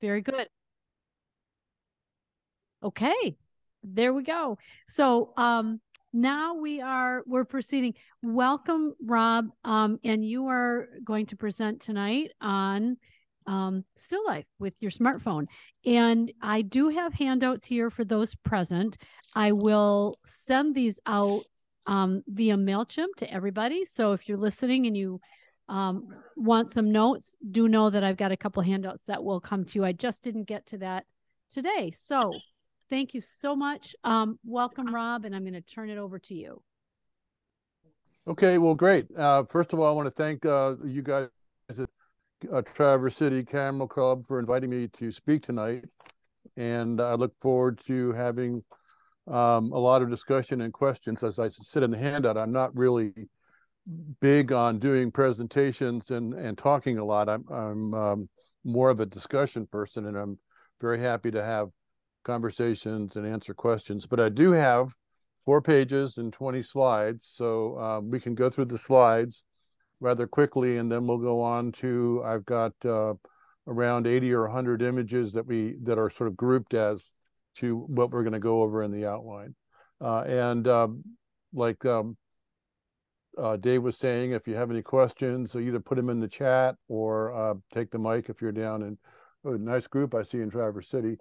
Very good. Okay, there we go. So um now we are we're proceeding. Welcome, Rob. Um, and you are going to present tonight on um, still life with your smartphone. And I do have handouts here for those present. I will send these out um, via MailChimp to everybody. So if you're listening and you um, want some notes, do know that I've got a couple handouts that will come to you. I just didn't get to that today. So thank you so much. Um, welcome, Rob, and I'm going to turn it over to you. Okay, well, great. Uh, first of all, I want to thank uh, you guys at uh, Traverse City Camera Club for inviting me to speak tonight. And I look forward to having um, a lot of discussion and questions. As I said in the handout, I'm not really big on doing presentations and, and talking a lot. I'm, I'm um, more of a discussion person, and I'm very happy to have conversations and answer questions. But I do have four pages and 20 slides, so uh, we can go through the slides rather quickly, and then we'll go on to I've got uh, around 80 or 100 images that we that are sort of grouped as to what we're going to go over in the outline. Uh, and um, like um, uh, Dave was saying, if you have any questions, so either put them in the chat or uh, take the mic if you're down in oh, nice group I see in Traverse City.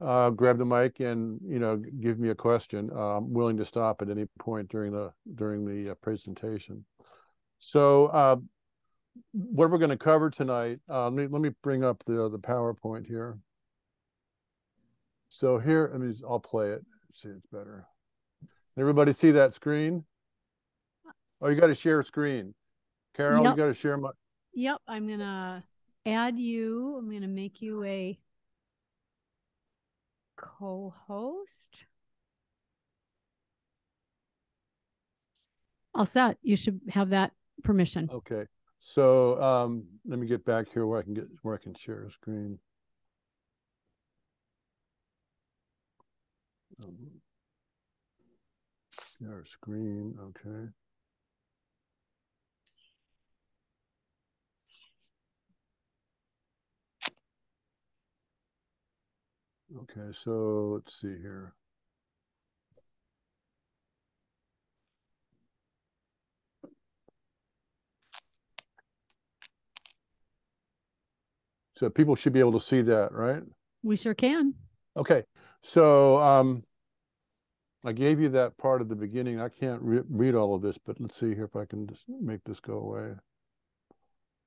Uh, grab the mic and you know give me a question. Uh, I'm willing to stop at any point during the during the uh, presentation. So uh, what we're going to cover tonight, let, me, let me bring up the, the PowerPoint here. So here, I mean, I'll play it. See, it's better. Everybody see that screen? Oh, you got to share screen. Carol, yep. you got to share my. Yep, I'm going to add you. I'm going to make you a co-host. All set. You should have that permission. Okay. So um, let me get back here where I can get where I can share a screen. Um, share screen. Okay. Okay, so let's see here. So people should be able to see that, right? We sure can. Okay. So um, I gave you that part at the beginning. I can't re read all of this, but let's see here if I can just make this go away.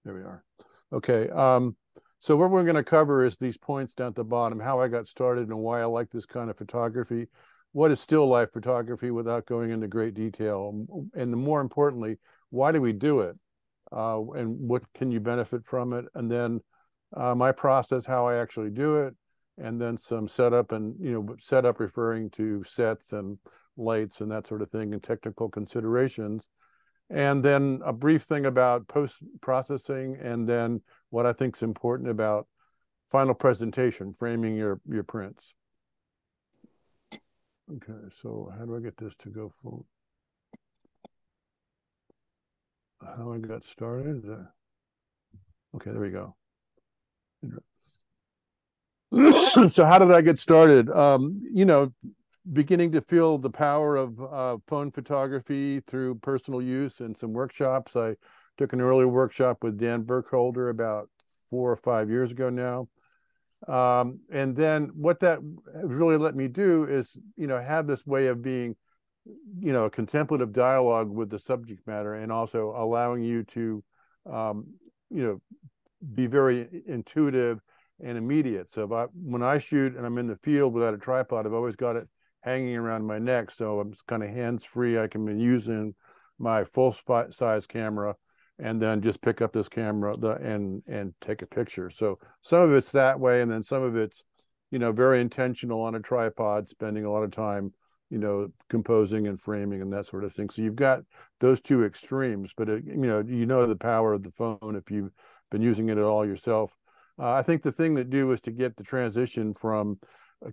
There we are. Okay. Um, so what we're going to cover is these points down at the bottom, how I got started and why I like this kind of photography. What is still life photography without going into great detail? And more importantly, why do we do it? Uh, and what can you benefit from it? And then uh, my process, how I actually do it, and then some setup and you know setup referring to sets and lights and that sort of thing and technical considerations and then a brief thing about post processing and then what i think is important about final presentation framing your your prints. Okay so how do i get this to go full? How i got started? Okay there we go. So how did I get started? Um, you know, beginning to feel the power of uh, phone photography through personal use and some workshops. I took an early workshop with Dan Burkholder about four or five years ago now. Um, and then what that really let me do is, you know, have this way of being, you know, a contemplative dialogue with the subject matter and also allowing you to, um, you know, be very intuitive and immediate. So I, when I shoot and I'm in the field without a tripod, I've always got it hanging around my neck. So I'm kind of hands free. I can be using my full size camera and then just pick up this camera the, and and take a picture. So some of it's that way, and then some of it's you know very intentional on a tripod, spending a lot of time you know composing and framing and that sort of thing. So you've got those two extremes, but it, you know you know the power of the phone if you've been using it at all yourself. Uh, I think the thing to do is to get the transition from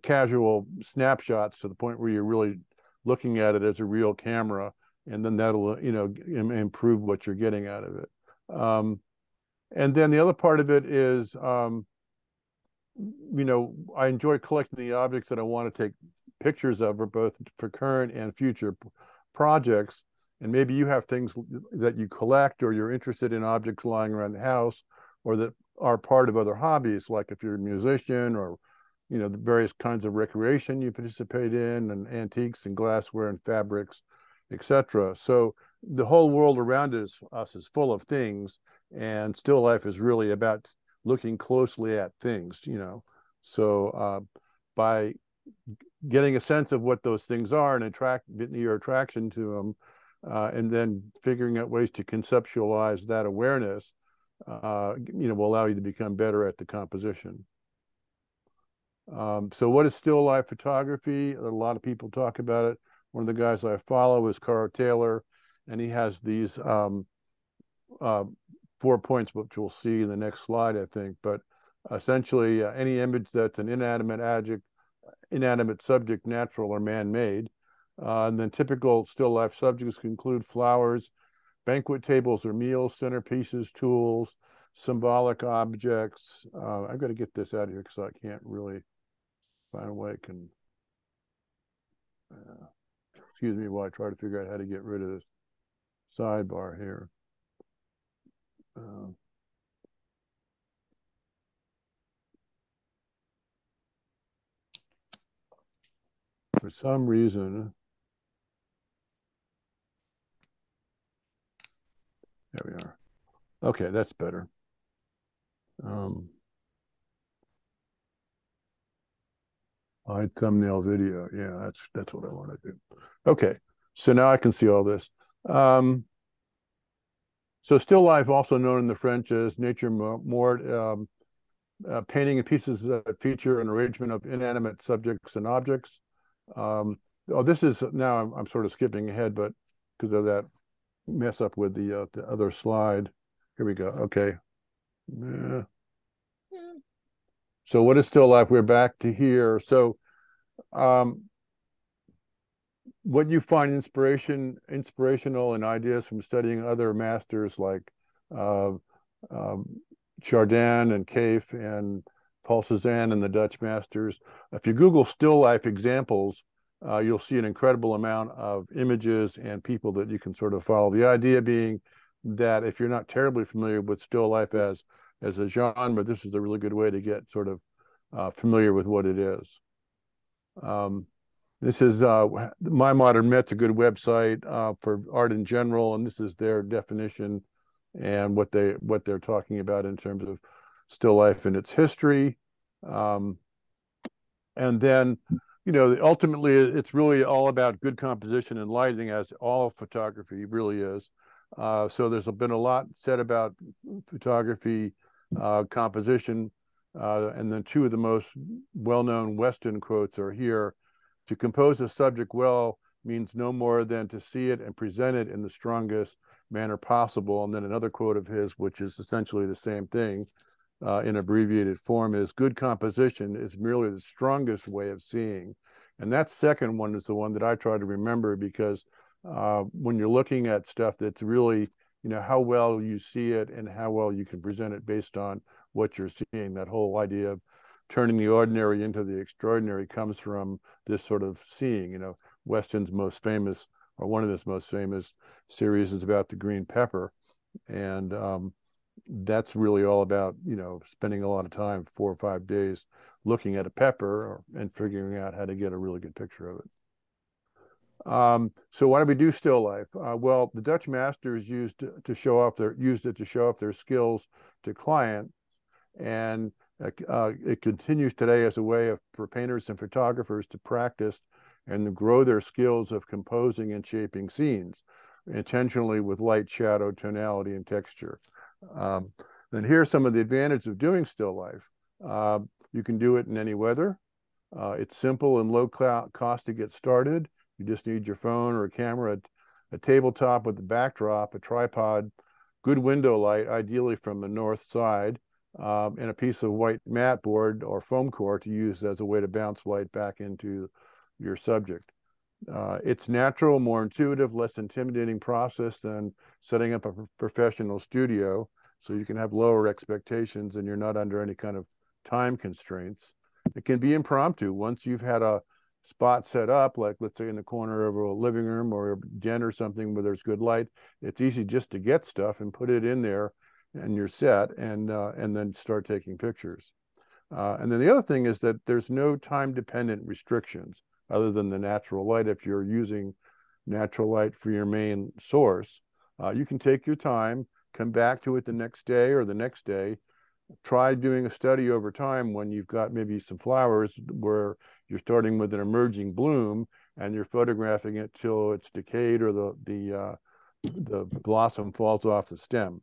casual snapshots to the point where you're really looking at it as a real camera, and then that'll you know improve what you're getting out of it. Um, and then the other part of it is um, you know, I enjoy collecting the objects that I want to take pictures of, for both for current and future projects. And maybe you have things that you collect, or you're interested in objects lying around the house, or that are part of other hobbies, like if you're a musician or you know the various kinds of recreation you participate in and antiques and glassware and fabrics etc so the whole world around us, us is full of things and still life is really about looking closely at things you know. So uh, by getting a sense of what those things are and attract your attraction to them uh, and then figuring out ways to conceptualize that awareness uh, you know will allow you to become better at the composition um, so what is still life photography? A lot of people talk about it. One of the guys I follow is Karl Taylor, and he has these um, uh, four points, which we'll see in the next slide, I think. But essentially, uh, any image that's an inanimate adject, inanimate subject, natural or man-made. Uh, and then typical still life subjects include flowers, banquet tables or meals, centerpieces, tools, symbolic objects. Uh, I've got to get this out of here because I can't really find a way I can, uh, excuse me while I try to figure out how to get rid of this sidebar here. Uh, for some reason, there we are. Okay, that's better. Um, Hide thumbnail video. Yeah, that's that's what I want to do. Okay, so now I can see all this. Um, so still life, also known in the French as nature morte, um, uh, painting and pieces that feature an arrangement of inanimate subjects and objects. Um, oh, this is now I'm, I'm, sort of skipping ahead, but because of that mess up with the uh, the other slide. Here we go. Okay. Yeah. So what is still life? We're back to here. So um, what you find inspiration inspirational and ideas from studying other masters like uh, um, Chardin and Kalf and Paul Cézanne and the Dutch masters. If you Google still life examples, uh, you'll see an incredible amount of images and people that you can sort of follow. The idea being that if you're not terribly familiar with still life as as a genre, this is a really good way to get sort of uh, familiar with what it is. Um, this is uh, My Modern Met's a good website uh, for art in general, and this is their definition and what they what they're talking about in terms of still life and its history. Um, and then, you know, ultimately, it's really all about good composition and lighting, as all photography really is. Uh, so there's been a lot said about photography uh, composition, uh, and then two of the most well-known Weston quotes are here. To compose a subject well means no more than to see it and present it in the strongest manner possible. And then another quote of his, which is essentially the same thing uh, in abbreviated form, is good composition is merely the strongest way of seeing. And that second one is the one that I try to remember because uh, when you're looking at stuff that's really, you know, how well you see it and how well you can present it based on what you're seeing. That whole idea of turning the ordinary into the extraordinary comes from this sort of seeing. You know, Weston's most famous, or one of his most famous series, is about the green pepper, and um, that's really all about you know spending a lot of time, four or five days, looking at a pepper and figuring out how to get a really good picture of it. Um, so why do we do still life? Uh, well, the Dutch masters used to, show off their used it to show off their skills to client, and uh, it continues today as a way of for painters and photographers to practice and grow their skills of composing and shaping scenes intentionally with light, shadow, tonality, and texture. Um, and here's some of the advantages of doing still life. Uh, you can do it in any weather. Uh, it's simple and low cost to get started. You just need your phone or a camera, a, a tabletop with a backdrop, a tripod, good window light, ideally from the north side, um, and a piece of white mat board or foam core to use as a way to bounce light back into your subject. Uh, it's natural, more intuitive, less intimidating process than setting up a professional studio. So you can have lower expectations and you're not under any kind of time constraints. It can be impromptu. Once you've had a spot set up, like let's say in the corner of a living room or a den or something where there's good light, it's easy just to get stuff and put it in there and you're set and uh, and then start taking pictures. Uh, and then the other thing is that there's no time dependent restrictions other than the natural light. If you're using natural light for your main source, uh, you can take your time, come back to it the next day or the next day. Try doing a study over time when you've got maybe some flowers where you're starting with an emerging bloom and you're photographing it till it's decayed or the the uh, the blossom falls off the stem.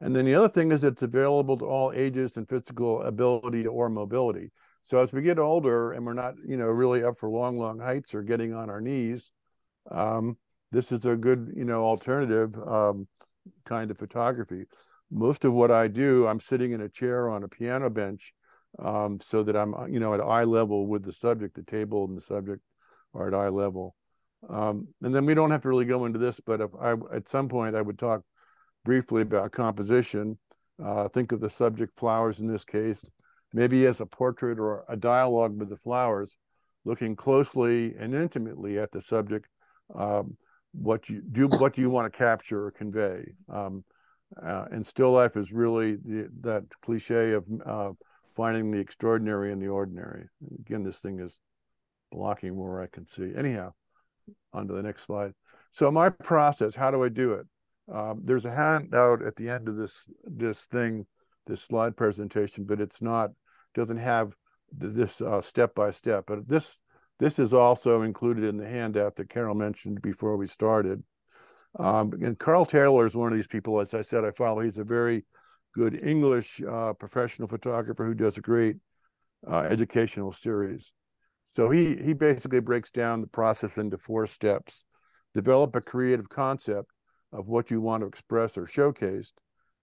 And then the other thing is it's available to all ages and physical ability or mobility. So as we get older and we're not, you know, really up for long, long heights or getting on our knees, um, this is a good, you know, alternative um, kind of photography. Most of what I do, I'm sitting in a chair on a piano bench um, so that I'm, you know, at eye level with the subject, the table and the subject are at eye level. Um, and then we don't have to really go into this, but if I, at some point, I would talk briefly about composition. Uh, think of the subject flowers in this case, maybe as a portrait or a dialogue with the flowers, looking closely and intimately at the subject. Um, what you do, what do you want to capture or convey? Um, uh, and still life is really the, that cliche of uh, finding the extraordinary in the ordinary. Again, this thing is blocking where I can see. Anyhow, on to the next slide. So my process, how do I do it? Um, there's a handout at the end of this this thing, this slide presentation, but it's not doesn't have this uh, step by step. But this this is also included in the handout that Carol mentioned before we started. Um, and Karl Taylor is one of these people, as I said, I follow. He's a very good English uh, professional photographer who does a great uh, educational series. So he he basically breaks down the process into four steps: develop a creative concept, of what you want to express or showcase.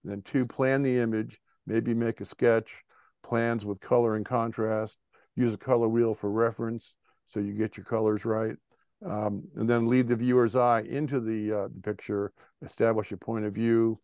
Then two, plan the image, maybe make a sketch, plans with color and contrast, use a color wheel for reference so you get your colors right. Um, and then lead the viewer's eye into the, uh, the picture, establish a point of view,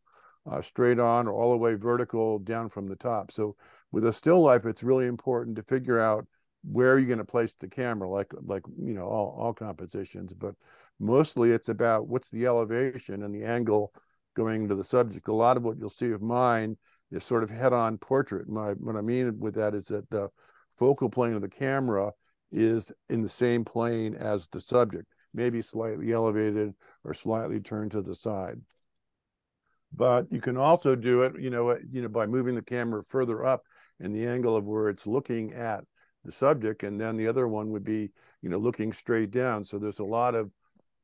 uh, straight on or all the way vertical down from the top. So with a still life, it's really important to figure out where you're going to place the camera, like like you know all all compositions. But mostly it's about what's the elevation and the angle going to the subject. A lot of what you'll see of mine is sort of head-on portrait. My what I mean with that is that the focal plane of the camera is in the same plane as the subject, maybe slightly elevated or slightly turned to the side. But you can also do it, you know, you know, by moving the camera further up in the angle of where it's looking at the subject, and then the other one would be, you know, looking straight down. So there's a lot of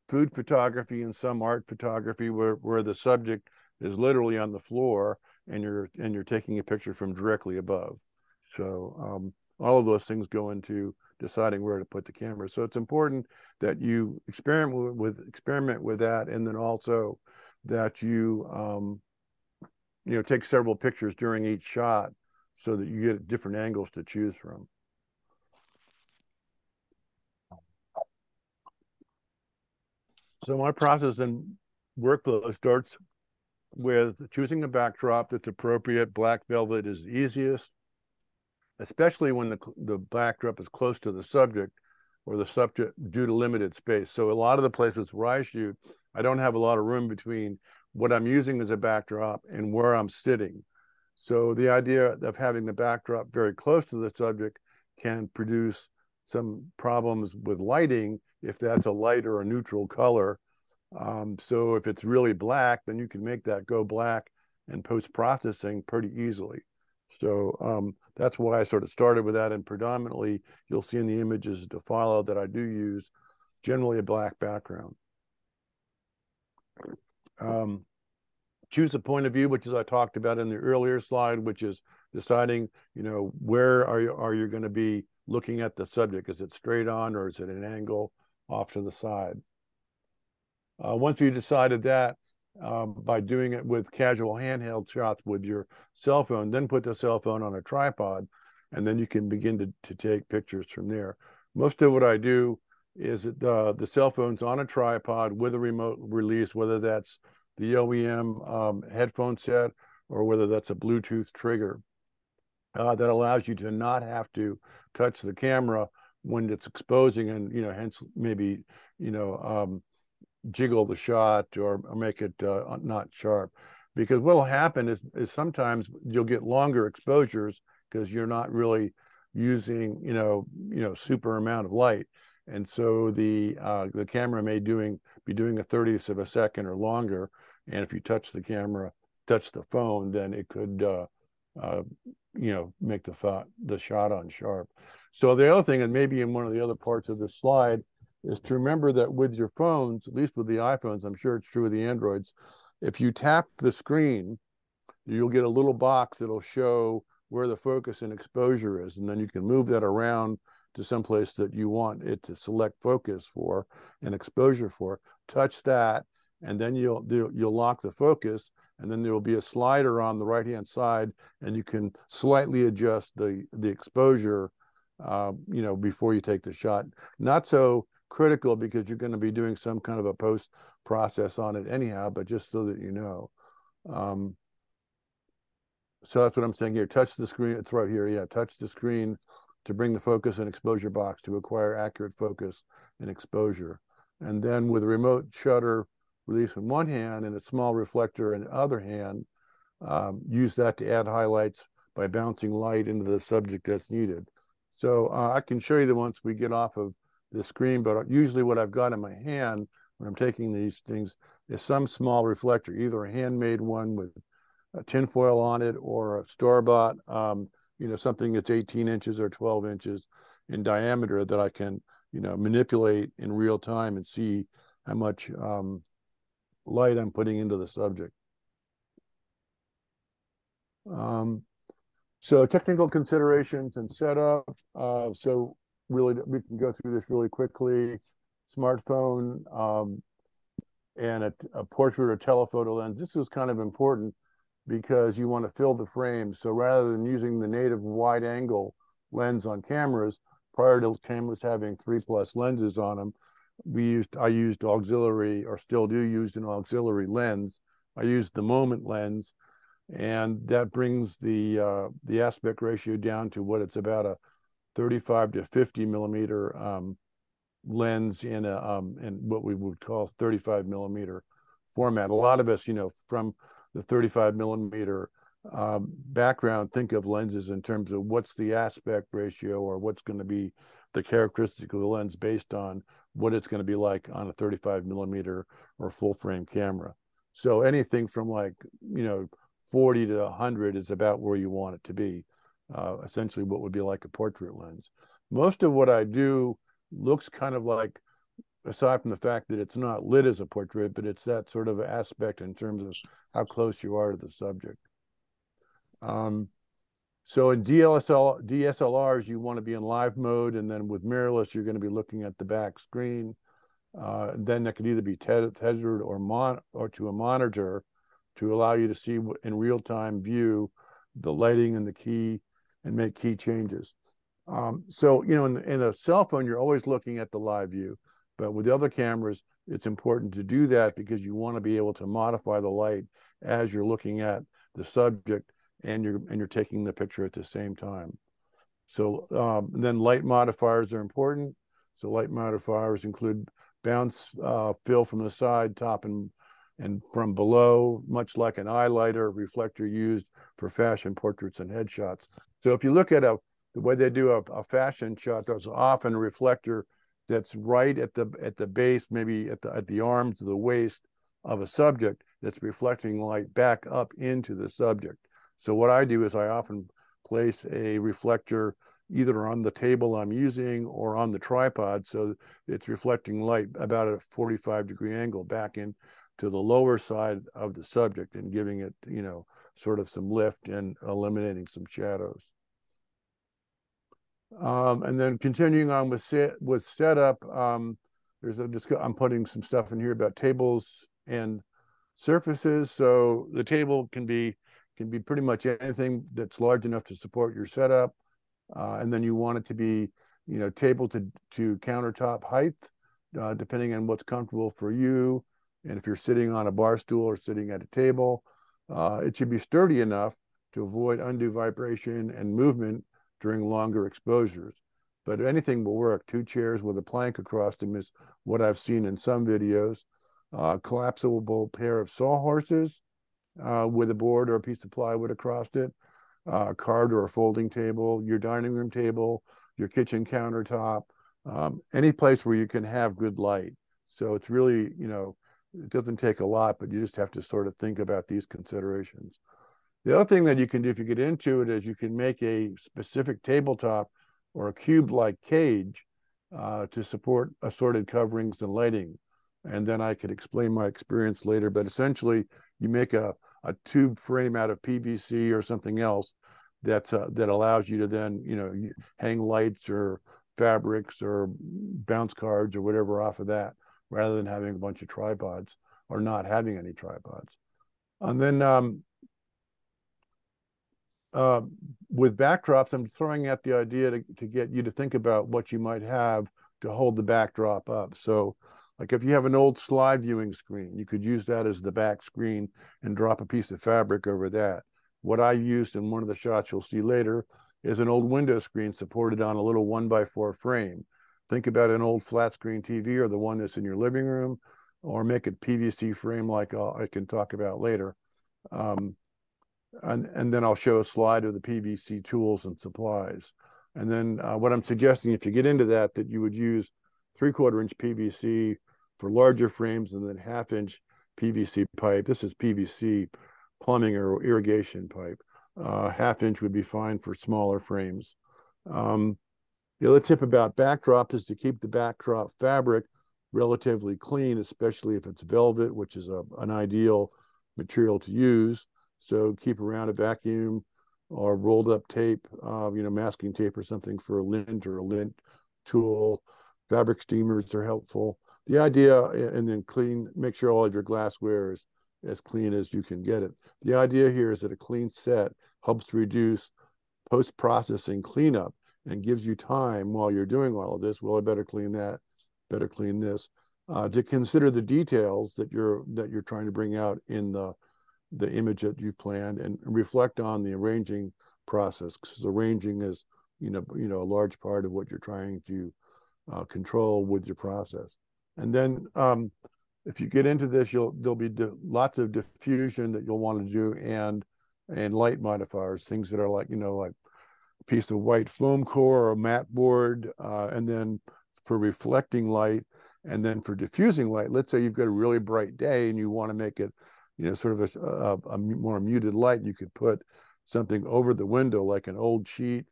food photography and some art photography where, where the subject is literally on the floor and you're and you're taking a picture from directly above. So um, all of those things go into deciding where to put the camera. So it's important that you experiment with experiment with that, and then also that you um, you know take several pictures during each shot so that you get different angles to choose from. So my process and workflow starts with choosing a backdrop that's appropriate. Black velvet is easiest, especially when the, the backdrop is close to the subject or the subject due to limited space. So a lot of the places where I shoot, I don't have a lot of room between what I'm using as a backdrop and where I'm sitting. So the idea of having the backdrop very close to the subject can produce some problems with lighting if that's a light or a neutral color. Um, so if it's really black, then you can make that go black and post processing pretty easily. So um, that's why I sort of started with that. And predominantly, you'll see in the images to follow that I do use generally a black background. Um, choose a point of view, which is I talked about in the earlier slide, which is deciding, you know, where are you, are you going to be looking at the subject? Is it straight on or is it an angle? off to the side. Uh, once you decided that, um, by doing it with casual handheld shots with your cell phone, then put the cell phone on a tripod, and then you can begin to, to take pictures from there. Most of what I do is the, the cell phone's on a tripod with a remote release, whether that's the OEM um, headphone set or whether that's a Bluetooth trigger. uh, that allows you to not have to touch the camera when it's exposing and you know hence maybe you know um, jiggle the shot or, or make it uh, not sharp because what will happen is, is sometimes you'll get longer exposures because you're not really using you know you know super amount of light and so the uh, the camera may doing be doing a 30th of a second or longer and if you touch the camera touch the phone then it could uh, uh, you know make the the shot on sharp. So the other thing and maybe in one of the other parts of this slide is to remember that with your phones at least with the iphones i'm sure it's true with the androids if you tap the screen you'll get a little box that'll show where the focus and exposure is and then you can move that around to some place that you want it to select focus for and exposure for touch that and then you'll you'll lock the focus and then there will be a slider on the right hand side and you can slightly adjust the the exposure uh, you know before you take the shot. Not so critical because you're going to be doing some kind of a post process on it anyhow but just so that you know. Um, so that's what i'm saying here. Touch the screen it's right here. Yeah touch the screen to bring the focus and exposure box to acquire accurate focus and exposure and then with a remote shutter release in one hand and a small reflector in the other hand, um, use that to add highlights by bouncing light into the subject that's needed. So uh, I can show you the once we get off of the screen, but usually what I've got in my hand when I'm taking these things is some small reflector, either a handmade one with a tinfoil on it or a store-bought, um, you know, something that's 18 inches or 12 inches in diameter that I can, you know, manipulate in real time and see how much um, light I'm putting into the subject. Um, so technical considerations and setup. Uh, so really, we can go through this really quickly. Smartphone um, and a, a, portrait or telephoto lens. This is kind of important because you want to fill the frame. So rather than using the native wide angle lens on cameras, prior to cameras having three plus lenses on them, we used I used auxiliary or still do use an auxiliary lens. I used the moment lens, and that brings the uh, the aspect ratio down to what it's about a 35 to 50 millimeter um, lens in a um, in what we would call 35 millimeter format. A lot of us, you know, from the 35 millimeter um, background, think of lenses in terms of what's the aspect ratio or what's going to be the characteristic of the lens based on what it's going to be like on a 35 millimeter or full frame camera. So anything from like, you know, 40 to 100 is about where you want it to be, uh, essentially what would be like a portrait lens. Most of what I do looks kind of like, aside from the fact that it's not lit as a portrait, but it's that sort of aspect in terms of how close you are to the subject. Um, so in DSL, DSLRs, you want to be in live mode, and then with mirrorless, you're going to be looking at the back screen. Uh, then that could either be tethered or mon or to a monitor to allow you to see in real time view the lighting and the key and make key changes. Um, so you know, in, in a cell phone, you're always looking at the live view, but with the other cameras, it's important to do that because you want to be able to modify the light as you're looking at the subject and you're and you're taking the picture at the same time. So um, then light modifiers are important. So light modifiers include bounce uh, fill from the side, top, and and from below, much like an highlighter reflector used for fashion portraits and headshots. So if you look at a the way they do a, a fashion shot, there's often a reflector that's right at the at the base, maybe at the at the arms, the waist of a subject that's reflecting light back up into the subject. So what I do is I often place a reflector either on the table I'm using or on the tripod so it's reflecting light about a 45 degree angle back in to the lower side of the subject and giving it, you know, sort of some lift and eliminating some shadows. Um, and then continuing on with set with setup, um, there's a disc- I'm putting some stuff in here about tables and surfaces. So the table can be can be pretty much anything that's large enough to support your setup. Uh, and then you want it to be, you know, table to, to countertop height, uh, depending on what's comfortable for you. And if you're sitting on a bar stool or sitting at a table, uh, it should be sturdy enough to avoid undue vibration and movement during longer exposures. But anything will work. Two chairs with a plank across them is what I've seen in some videos. Uh, collapsible pair of sawhorses uh, with a board or a piece of plywood across it, uh, a card or a folding table, your dining room table, your kitchen countertop, um, any place where you can have good light. So it's really, you know, it doesn't take a lot, but you just have to sort of think about these considerations. The other thing that you can do if you get into it is you can make a specific tabletop or a cube-like cage uh, to support assorted coverings and lighting. And then I could explain my experience later, but essentially you make a, a tube frame out of PVC or something else that's uh, that allows you to then, you know, hang lights or fabrics or bounce cards or whatever off of that rather than having a bunch of tripods or not having any tripods. And then um, uh, with backdrops, I'm throwing out the idea to, to get you to think about what you might have to hold the backdrop up. So like if you have an old slide viewing screen, you could use that as the back screen and drop a piece of fabric over that. What I used in one of the shots you'll see later is an old window screen supported on a little one by four frame. Think about an old flat screen TV or the one that's in your living room, or make a PVC frame like I'll, i can talk about later. Um, and, and then I'll show a slide of the PVC tools and supplies. And then uh, what I'm suggesting, if you get into that, that you would use three quarter inch PVC for larger frames and then half inch PVC pipe. This is PVC plumbing or irrigation pipe. Uh, half inch would be fine for smaller frames. Um, the other tip about backdrop is to keep the backdrop fabric relatively clean, especially if it's velvet, which is a, an ideal material to use. So keep around a vacuum or rolled up tape, uh, you know, masking tape or something for a lint or a lint tool. Fabric steamers are helpful. The idea, and then clean, make sure all of your glassware is as clean as you can get it. The idea here is that a clean set helps reduce post-processing cleanup and gives you time while you're doing all of this. Well, I better clean that, better clean this. Uh, to consider the details that you're that you're trying to bring out in the the image that you've planned and reflect on the arranging process because arranging is you know you know a large part of what you're trying to uh, control with your process. And then um, if you get into this you'll there'll be lots of diffusion that you'll want to do and and light modifiers things that are like you know like a piece of white foam core or mat board uh, and then for reflecting light and then for diffusing light let's say you've got a really bright day and you want to make it you know, sort of a, a, a more muted light, you could put something over the window like an old sheet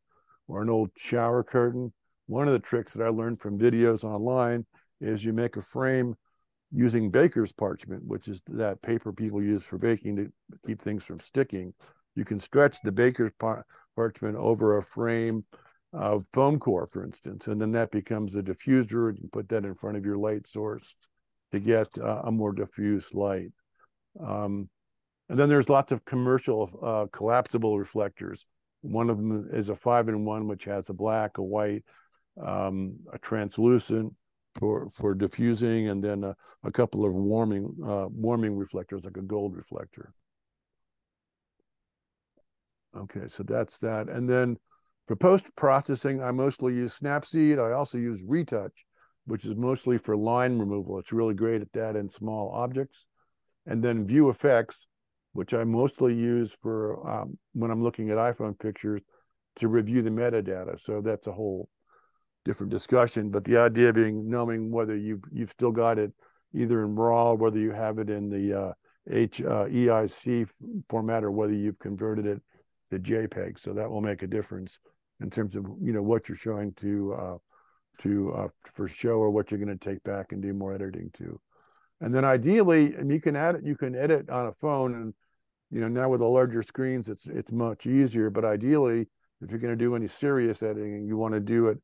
or an old shower curtain. One of the tricks that I learned from videos online is you make a frame using baker's parchment, which is that paper people use for baking to keep things from sticking. You can stretch the baker's par- parchment over a frame of foam core, for instance, and then that becomes a diffuser. You can put that in front of your light source to get uh, a more diffuse light. Um, and then there's lots of commercial uh, collapsible reflectors. One of them is a five in one, which has a black, a white, um, a translucent for for diffusing, and then a, a couple of warming uh, warming reflectors, like a gold reflector. Okay, so that's that. And then for post processing, I mostly use Snapseed. I also use Retouch, which is mostly for line removal. It's really great at that in small objects and then ViewExif, which I mostly use for um, when I'm looking at iPhone pictures to review the metadata. So that's a whole different discussion. But the idea being knowing whether you've you've still got it either in RAW, whether you have it in the uh, H uh, EIC format, or whether you've converted it to JPEG. So that will make a difference in terms of you know what you're showing to uh, to uh, for show or what you're going to take back and do more editing to. And then ideally, and you can add it, you can edit on a phone and you know now with the larger screens it's it's much easier. But ideally if you're going to do any serious editing you want to do it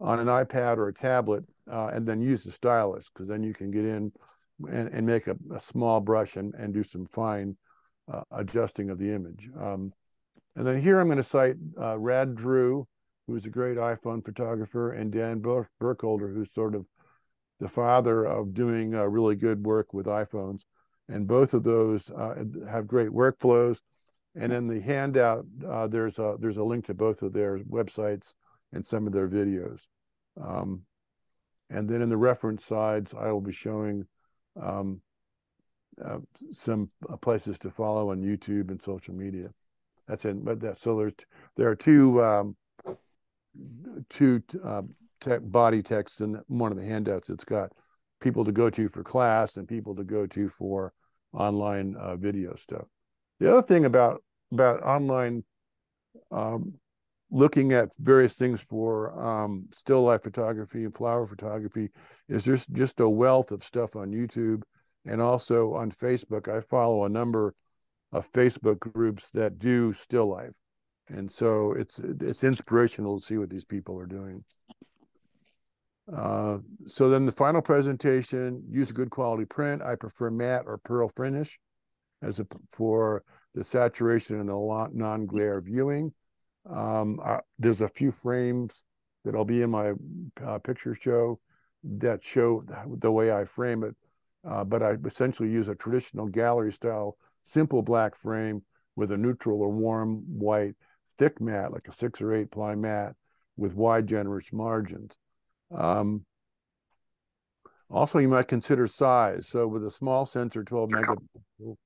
on an ipad or a tablet uh, and then use the stylus because then you can get in and, and make a, a, small brush and, and do some fine uh, adjusting of the image. Um, and then here i'm going to cite uh, rad drew who's a great iphone photographer and dan burkholder who's sort of the father of doing uh, really good work with iPhones. And both of those uh, have great workflows And in the handout, uh, there's a there's a link to both of their websites and some of their videos. Um, and then in the reference sides, I will be showing um, uh, some uh, places to follow on YouTube and social media. That's it. But that so there's there are two um, two uh, body texts in one of the handouts. It's got people to go to for class and people to go to for online uh, video stuff. The other thing about about online um, looking at various things for um, still life photography and flower photography is there's just a wealth of stuff on YouTube and also on Facebook. I follow a number of Facebook groups that do still life, and so it's it's inspirational to see what these people are doing. Uh, so then the final presentation, use a good quality print. I prefer matte or pearl finish as a, for the saturation and the non-glare viewing. Um, uh, there's a few frames that I'll be in my uh, picture show that show the way I frame it. Uh, but I essentially use a traditional gallery style simple black frame with a neutral or warm white thick mat, like a six or eight ply mat with wide, generous margins. Um, also, you might consider size. So with a small sensor, 12 megapixel,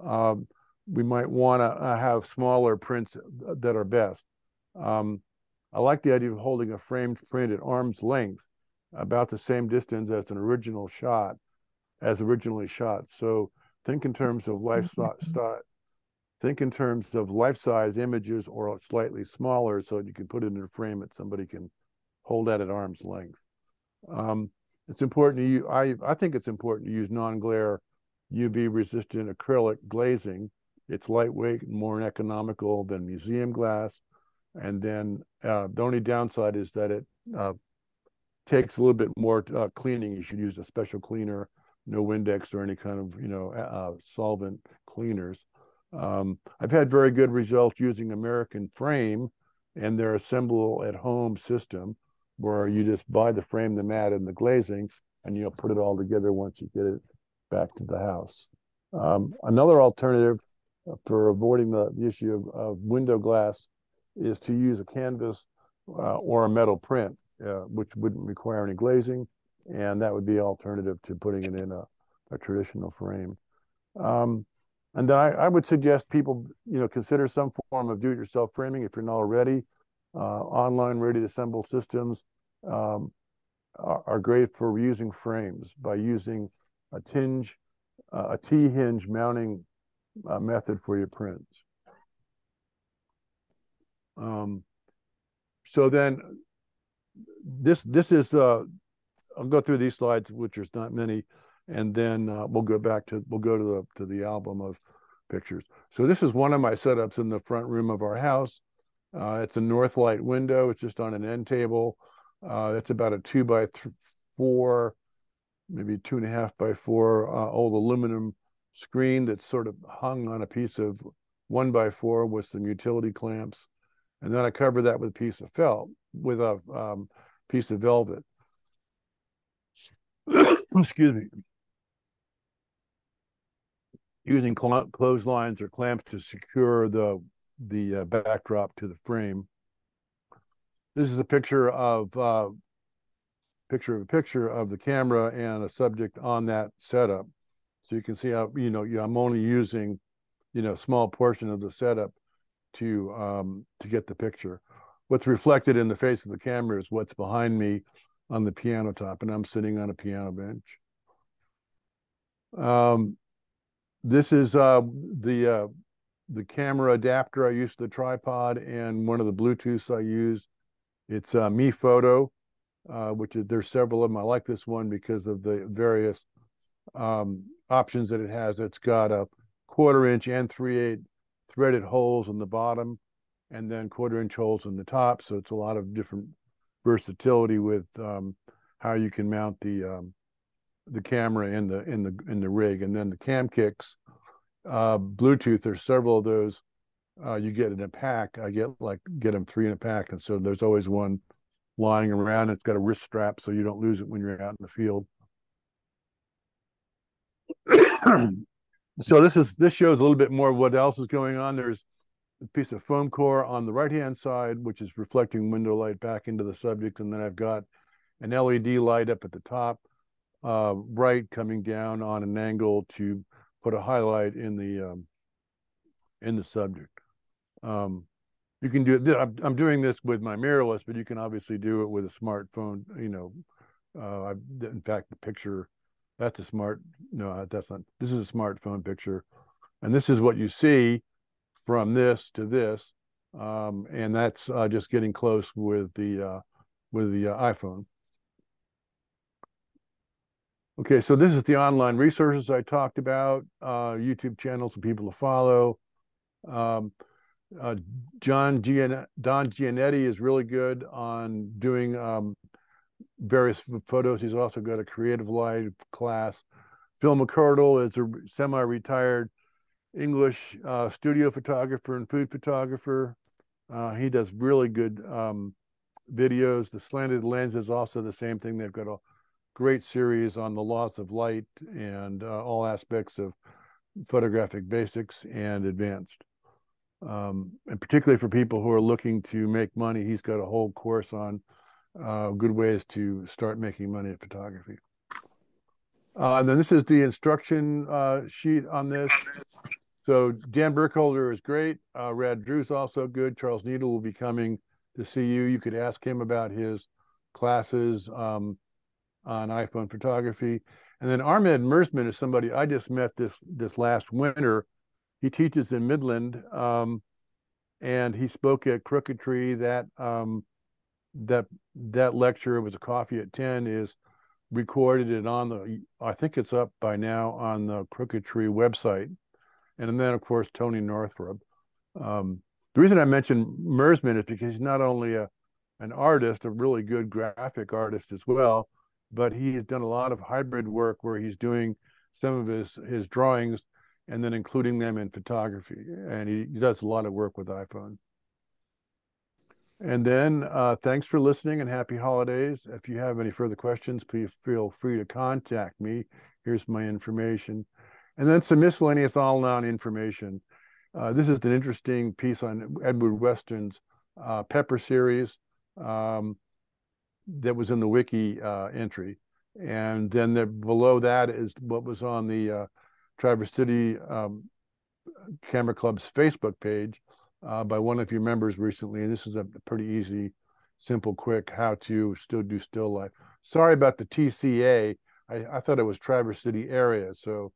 um, we might want to uh, have smaller prints that are best. Um, I like the idea of holding a framed print at arm's length, about the same distance as an original shot, as originally shot. So think in terms of life size. Think in terms of life-size images or slightly smaller, so you can put it in a frame that somebody can hold that at arm's length. Um, it's important to use, I, I think it's important to use non-glare UV resistant acrylic glazing. It's lightweight and more economical than museum glass. And then uh, the only downside is that it uh, takes a little bit more uh, cleaning. You should use a special cleaner, no Windex or any kind of you know uh, solvent cleaners. Um, I've had very good results using American Frame and their assemble at home system, where you just buy the frame, the mat, and the glazing, and you'll put it all together once you get it back to the house. Um, another alternative for avoiding the, the issue of, of, window glass is to use a canvas uh, or a metal print, uh, which wouldn't require any glazing, and that would be alternative to putting it in a, a traditional frame. Um, and then I, I, would suggest people, you know, consider some form of do-it-yourself framing if you're not already. Uh, online ready-to-assemble systems um, are, are, great for using frames by using a tinge, uh, a T-hinge mounting uh, method for your prints. Um, so then this this is uh, I'll go through these slides, which there's not many, and then uh, we'll go back to we'll go to the to the album of pictures. So this is one of my setups in the front room of our house. Uh, it's a north light window. It's just on an end table. Uh, it's about a two by th- four, maybe two and a half by four uh, old aluminum screen that's sort of hung on a piece of one by four with some utility clamps. And then I cover that with a piece of felt, with a um, piece of velvet. Excuse me. Using cl- clotheslines or clamps to secure the the uh, backdrop to the frame. This is a picture of uh, picture of a picture of the camera and a subject on that setup. So you can see how you know I'm only using you know a small portion of the setup to um, to get the picture. What's reflected in the face of the camera is what's behind me on the piano top, and I'm sitting on a piano bench. Um, this is uh, the uh, the camera adapter I used the tripod and one of the Bluetooths I used. It's uh, MeFOTO, uh, which is there's several of them. I like this one because of the various um, options that it has. It's got a quarter inch and three eight threaded holes in the bottom, and then quarter inch holes in the top. So it's a lot of different versatility with um, how you can mount the um, the camera in the in the in the rig, and then the CamKix uh, Bluetooth. There's several of those. Uh, you get in a pack. I get like get them three in a pack, and so there's always one lying around. It's got a wrist strap, so you don't lose it when you're out in the field. so this is this shows a little bit more of what else is going on. There's a piece of foam core on the right-hand side, which is reflecting window light back into the subject. And then I've got an LED light up at the top, uh, right coming down on an angle to put a highlight in the um, in the subject. Um, you can do it. I'm, I'm doing this with my mirrorless, but you can obviously do it with a smartphone. You know, uh, I, in fact, the picture that's a smart. No, that's not. This is a smartphone picture, and this is what you see from this to this, um, and that's uh, just getting close with the uh, with the uh, iPhone. Okay, so this is the online resources I talked about, uh, YouTube channels for people to follow. Um, uh, John Gian- Don Giannatti is really good on doing um, various photos. He's also got a creative light class. Phil McCordall is a semi-retired English uh, studio photographer and food photographer. Uh, he does really good um, videos. The slanted lens is also the same thing. They've got a great series on the laws of light and uh, all aspects of photographic basics and advanced. Um, and particularly for people who are looking to make money, he's got a whole course on uh, good ways to start making money at photography. Uh, and then this is the instruction uh, sheet on this. So Dan Burkholder is great. Uh, Rad Drew's also good. Charles Needle will be coming to see you. You could ask him about his classes um, on iPhone photography. And then Ahmed Mersman is somebody I just met this this last winter. He teaches in Midland, um, and he spoke at Crooked Tree. That um, that that lecture was a coffee at 10 is recorded and on the i think it's up by now on the crooked tree website and then of course tony northrup um, the reason i mentioned mersman is because he's not only a an artist a really good graphic artist as well but he's done a lot of hybrid work where he's doing some of his his drawings and then including them in photography and he, he does a lot of work with iphone and then uh, thanks for listening and happy holidays. If you have any further questions, please feel free to contact me. Here's my information. And then some miscellaneous all non information. Uh, this is an interesting piece on Edward Weston's uh, Pepper series um, that was in the wiki uh, entry. And then the, below that is what was on the uh, Traverse City um, Camera Club's Facebook page uh, by one of your members recently, and this is a pretty easy, simple, quick how to still do still life. Sorry about the TCA. I, I thought it was Traverse City area, so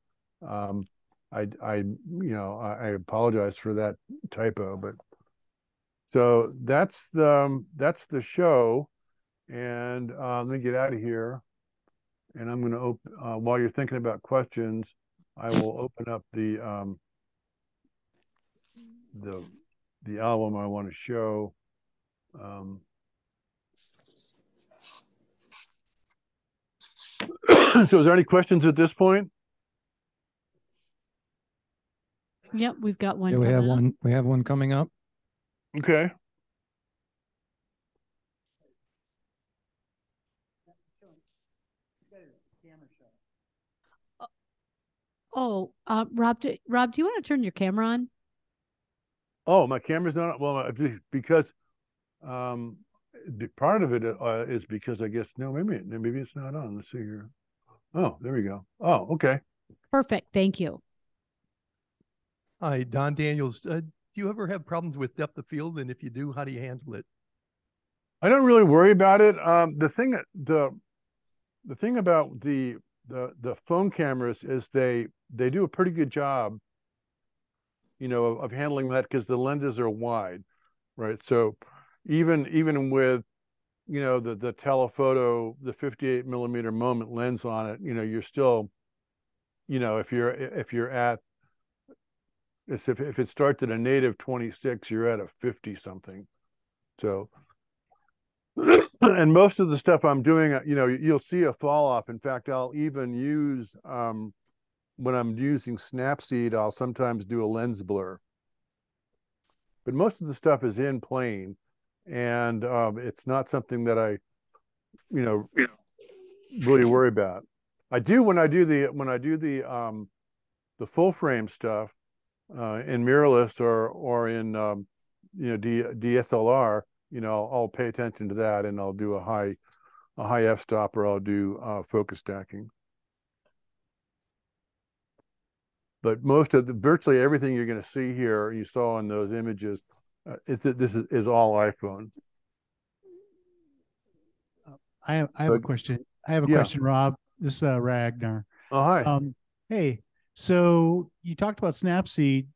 um, I, I, you know, I, I, apologize for that typo. But so that's the um, that's the show, and uh, let me get out of here. And I'm going to open uh, while you're thinking about questions. I will open up the um, the the album I want to show. Um, so, is there any questions at this point? Yep, we've got one. Yeah, we have up. one. We have one coming up. Okay. Oh, uh, Rob, do, Rob, do you want to turn your camera on? Oh, my camera's not on well because um part of it uh, is because I guess no, maybe maybe it's not on. Let's see here. Oh, there we go. Oh, okay. Perfect. Thank you. Hi, Don Daniels. Uh, do you ever have problems with depth of field? And if you do, how do you handle it? I don't really worry about it. Um, the thing the the thing about the the the phone cameras is they they do a pretty good job you know, of, of handling that because the lenses are wide, right? So even even with you know the the telephoto, the 58 millimeter moment lens on it, you know, you're still, you know, if you're if you're at if if it starts at a native 26, you're at a 50 something. So and most of the stuff I'm doing, you know, you'll see a fall off. In fact, I'll even use um, when I'm using Snapseed, I'll sometimes do a lens blur. But most of the stuff is in plane, and um, it's not something that I, you know, really worry about. I do when I do the when I do the um, the full frame stuff. uh, in mirrorless or or in um, you know D, DSLR, you know, I'll, I'll, pay attention to that and I'll do a high a high f stop or I'll do uh, focus stacking. But most of the virtually everything you're going to see here, you saw in those images, uh, is that this is, is all iPhone. I have I have a question. I have a yeah. question, Rob. This is uh, Ragnar. Oh hi. Um, hey, so you talked about Snapseed.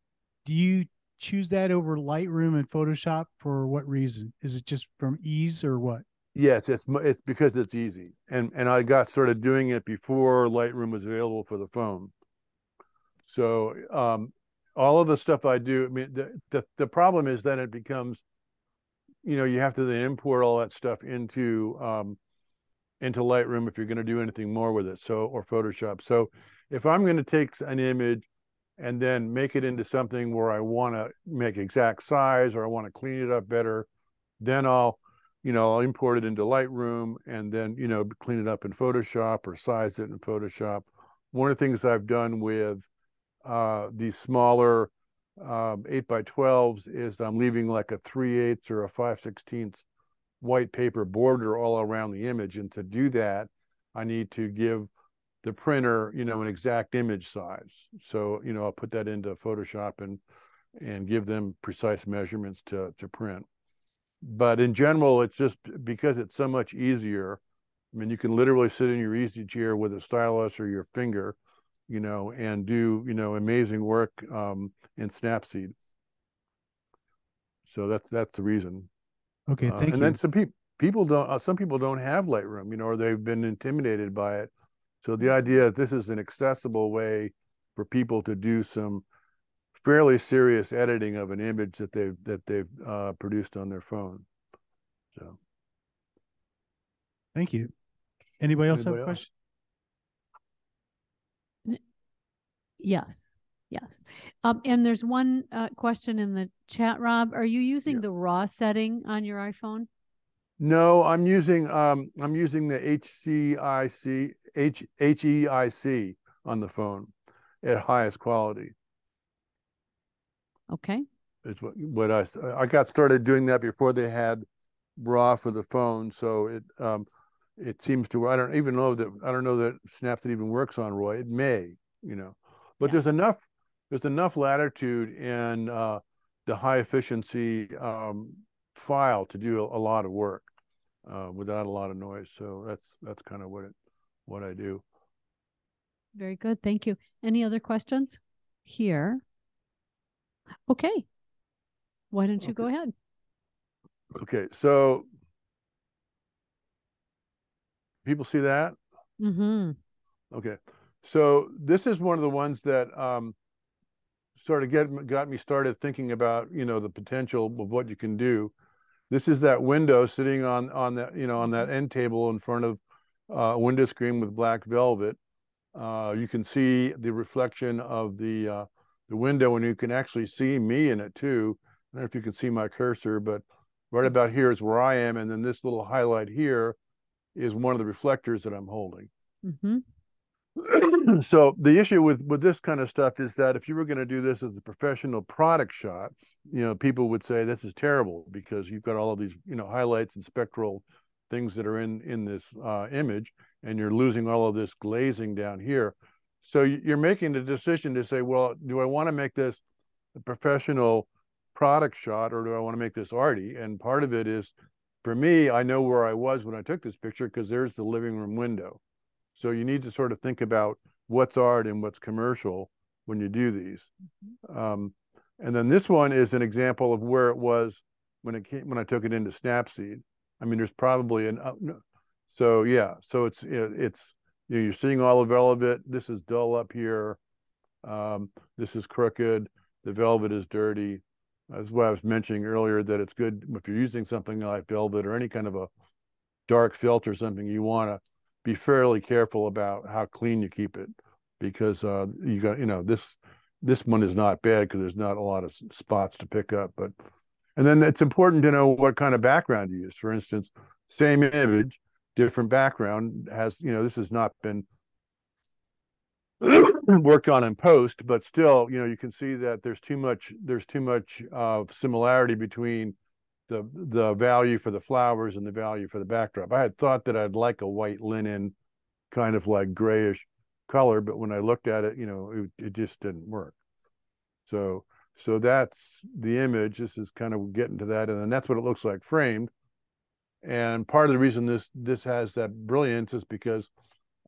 Do you choose that over Lightroom and Photoshop for what reason? Is it just from ease or what? Yes, it's it's because it's easy, and and I got started doing it before Lightroom was available for the phone. So um, all of the stuff I do, I mean, the, the the problem is then it becomes, you know, you have to then import all that stuff into um, into Lightroom if you're going to do anything more with it. So or Photoshop. So if I'm going to take an image and then make it into something where I want to make exact size or I want to clean it up better, then I'll, you know, I'll import it into Lightroom and then, you know, clean it up in Photoshop or size it in Photoshop. One of the things I've done with uh, these smaller um, 8 by 12s is I'm leaving like a 3 eighths or a 5 16ths white paper border all around the image. And to do that, I need to give the printer, you know, an exact image size. So, you know, I'll put that into Photoshop and and give them precise measurements to to print. But in general, it's just because it's so much easier. I mean, you can literally sit in your easy chair with a stylus or your finger, you know, and do, you know, amazing work um, in Snapseed. So that's that's the reason. Okay, thank uh, and you. And then some people people don't uh, some people don't have Lightroom, you know, or they've been intimidated by it. So the idea that this is an accessible way for people to do some fairly serious editing of an image that they've that they've uh, produced on their phone. So, thank you. Anybody else Anybody have a question? Yes, yes. Um, and there's one uh, question in the chat, Rob. Are you using yeah. the RAW setting on your iPhone? No, I'm using um, I'm using the HCIC H HEIC on the phone at highest quality. Okay. It's what what I I got started doing that before they had RAW for the phone, so it um it seems to work. I don't even know that I don't know that Snapseed even works on RAW. It may, you know, but yeah. there's enough there's enough latitude in uh, the high efficiency um, file to do a, a lot of work uh, without a lot of noise. So that's that's kind of what it what I do. Very good. Thank you. Any other questions here? Okay. Why don't you okay. go ahead? Okay. So people see that? Mm-hmm. Okay. So this is one of the ones that um, sort of get got me started thinking about you know the potential of what you can do. This is that window sitting on on that you know on that end table in front of uh, window screen with black velvet. Uh, you can see the reflection of the uh, the window, and you can actually see me in it too. I don't know if you can see my cursor, but right about here is where I am, and then this little highlight here is one of the reflectors that I'm holding. Mm-hmm. so the issue with with this kind of stuff is that if you were going to do this as a professional product shot, you know, people would say this is terrible because you've got all of these, you know, highlights and spectral things that are in in this uh, image, and you're losing all of this glazing down here. So you're making the decision to say, well, do I want to make this a professional product shot, or do I want to make this arty? And part of it is, for me, I know where I was when I took this picture because there's the living room window. So you need to sort of think about what's art and what's commercial when you do these. Um, and then this one is an example of where it was when it came when I took it into Snapseed. I mean, there's probably an uh, so yeah, so it's it's you know, you're seeing all the velvet. This is dull up here. Um, this is crooked. The velvet is dirty. That's why I was mentioning earlier that it's good if you're using something like velvet or any kind of a dark filter, or something you want to be fairly careful about how clean you keep it because uh, you got you know this this one is not bad because there's not a lot of spots to pick up, but and then it's important to know what kind of background you use. For instance, same image, different background has, you know, this has not been worked on in post, but still, you know, you can see that there's too much there's too much uh, similarity between the the value for the flowers and the value for the backdrop. I had thought that I'd like a white linen, kind of like grayish color, but when I looked at it, you know, it, it just didn't work. So so that's the image. This is kind of getting to that, and then that's what it looks like framed. And part of the reason this this has that brilliance is because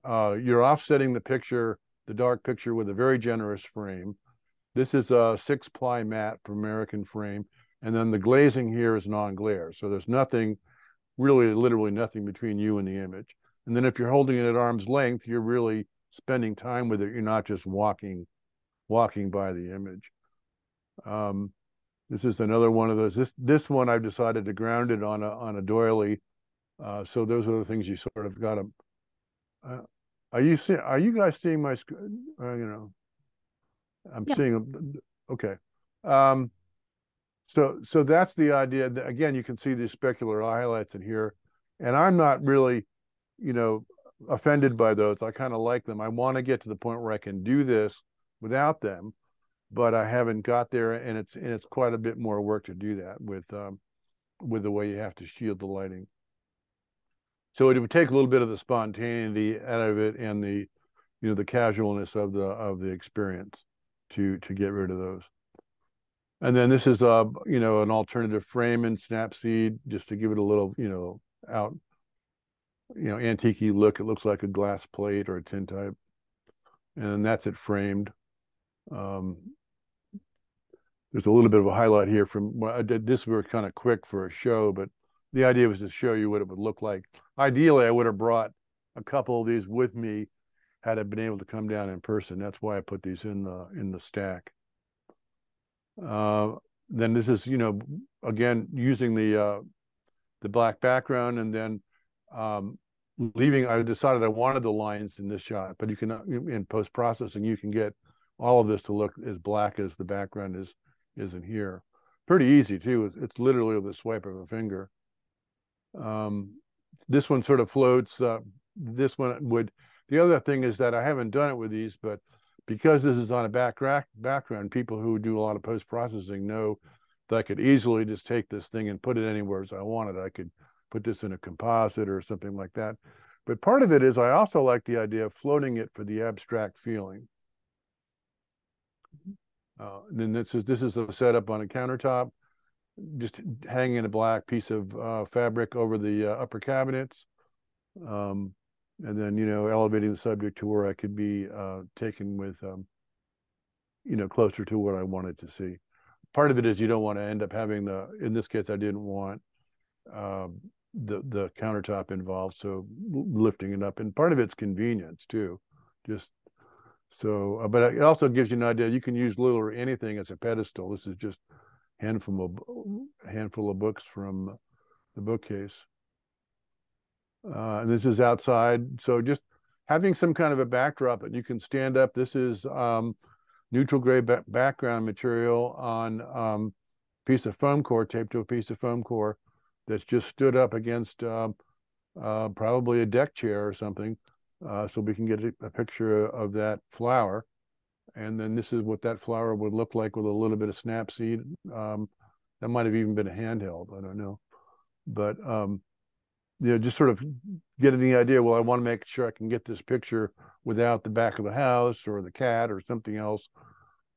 uh, you're offsetting the picture, the dark picture, with a very generous frame. This is a six ply mat for American frame, and then the glazing here is non-glare, so there's nothing, really, literally nothing between you and the image. And then if you're holding it at arm's length, you're really spending time with it. You're not just walking, walking by the image. Um, this is another one of those. This this one I've decided to ground it on a on a doily. Uh, so those are the things you sort of got to. Uh, are you seeing? Are you guys seeing my? Uh, you know, I'm Yeah. seeing. Okay. Um, so so that's the idea. That, again, you can see these specular highlights in here, and I'm not really, you know, offended by those. I kind of like them. I want to get to the point where I can do this without them but I haven't got there, and it's and it's quite a bit more work to do that with um, with the way you have to shield the lighting. So it would take a little bit of the spontaneity out of it and the you know the casualness of the of the experience to to get rid of those. And then this is a you know an alternative frame in Snapseed just to give it a little you know out you know antique look. It looks like a glass plate or a tintype, and that's it framed. Um, there's a little bit of a highlight here from well, I did this were kind of quick for a show, but the idea was to show you what it would look like. Ideally, I would have brought a couple of these with me had I been able to come down in person. That's why I put these in the in the stack. Uh, then this is you know again using the uh, the black background and then um, leaving. I decided I wanted the lines in this shot, but you can in post processing you can get all of this to look as black as the background is isn't here. Pretty easy too. It's, it's literally with a swipe of a finger. Um, this one sort of floats. Uh, this one would. The other thing is that I haven't done it with these, but because this is on a back background, people who do a lot of post processing know that I could easily just take this thing and put it anywhere as I wanted. I could put this in a composite or something like that. But part of it is I also like the idea of floating it for the abstract feeling. Uh, then this is this is a setup on a countertop, just hanging a black piece of uh, fabric over the uh, upper cabinets, um, and then you know elevating the subject to where I could be uh, taken with, um, you know, closer to what I wanted to see. Part of it is you don't want to end up having the. In this case, I didn't want um, the the countertop involved, so lifting it up, and part of it's convenience too, just so, uh, but it also gives you an idea. You can use little or anything as a pedestal. This is just handful of handful of books from the bookcase. Uh, and this is outside. So just having some kind of a backdrop that you can stand up. This is um, neutral gray ba background material on um, piece of foam core taped to a piece of foam core that's just stood up against uh, uh, probably a deck chair or something uh, so we can get a, a, picture of that flower. And then this is what that flower would look like with a little bit of Snapseed. Um, that might have even been a handheld. I don't know. But, um, you know, just sort of getting the idea, well, I want to make sure I can get this picture without the back of the house or the cat or something else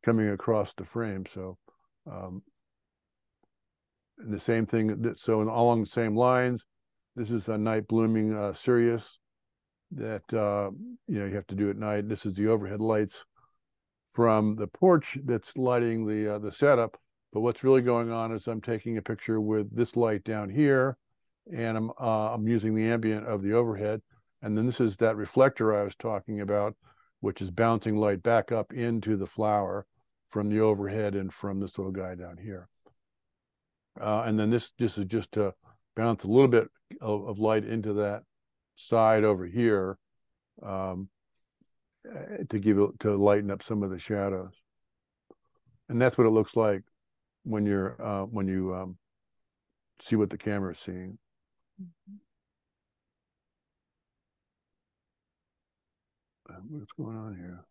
coming across the frame. So, um, the same thing, that, so along the same lines, this is a night blooming uh, cereus that uh, you know you have to do at night. This is the overhead lights from the porch that's lighting the uh, the setup. But what's really going on is I'm taking a picture with this light down here, and I'm uh, I'm using the ambient of the overhead, and then this is that reflector I was talking about, which is bouncing light back up into the flower from the overhead and from this little guy down here. Uh, and then this this is just to bounce a little bit of, of light into that side over here um, eh, to give it to lighten up some of the shadows. And that's what it looks like when you're uh, when you um, see what the camera is seeing. Uh, what's going on here?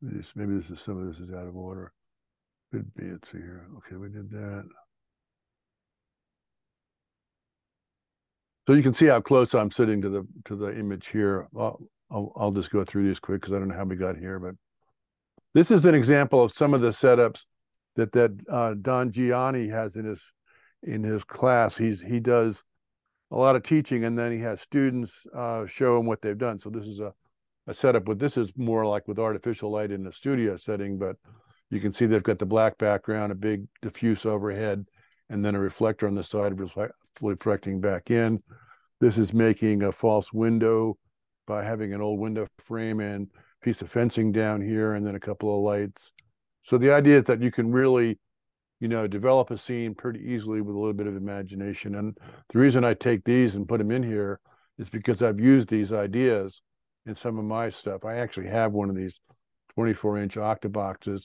This, maybe this is some of this is out of order. Could be, let's here. Okay, we did that. So you can see how close I'm sitting to the, to the image here. I'll, I'll, I'll just go through these quick because I don't know how we got here, but this is an example of some of the setups that, that uh, Don Gianni has in his, in his class. He's, he does a lot of teaching and then he has students uh, show him what they've done. So this is a, a setup with, this is more like with artificial light in a studio setting, but you can see they've got the black background, a big diffuse overhead, and then a reflector on the side reflecting back in. This is making a false window by having an old window frame and piece of fencing down here, and then a couple of lights. So the idea is that you can really, you know, develop a scene pretty easily with a little bit of imagination. And the reason I take these and put them in here is because I've used these ideas in some of my stuff. I actually have one of these 24 inch octaboxes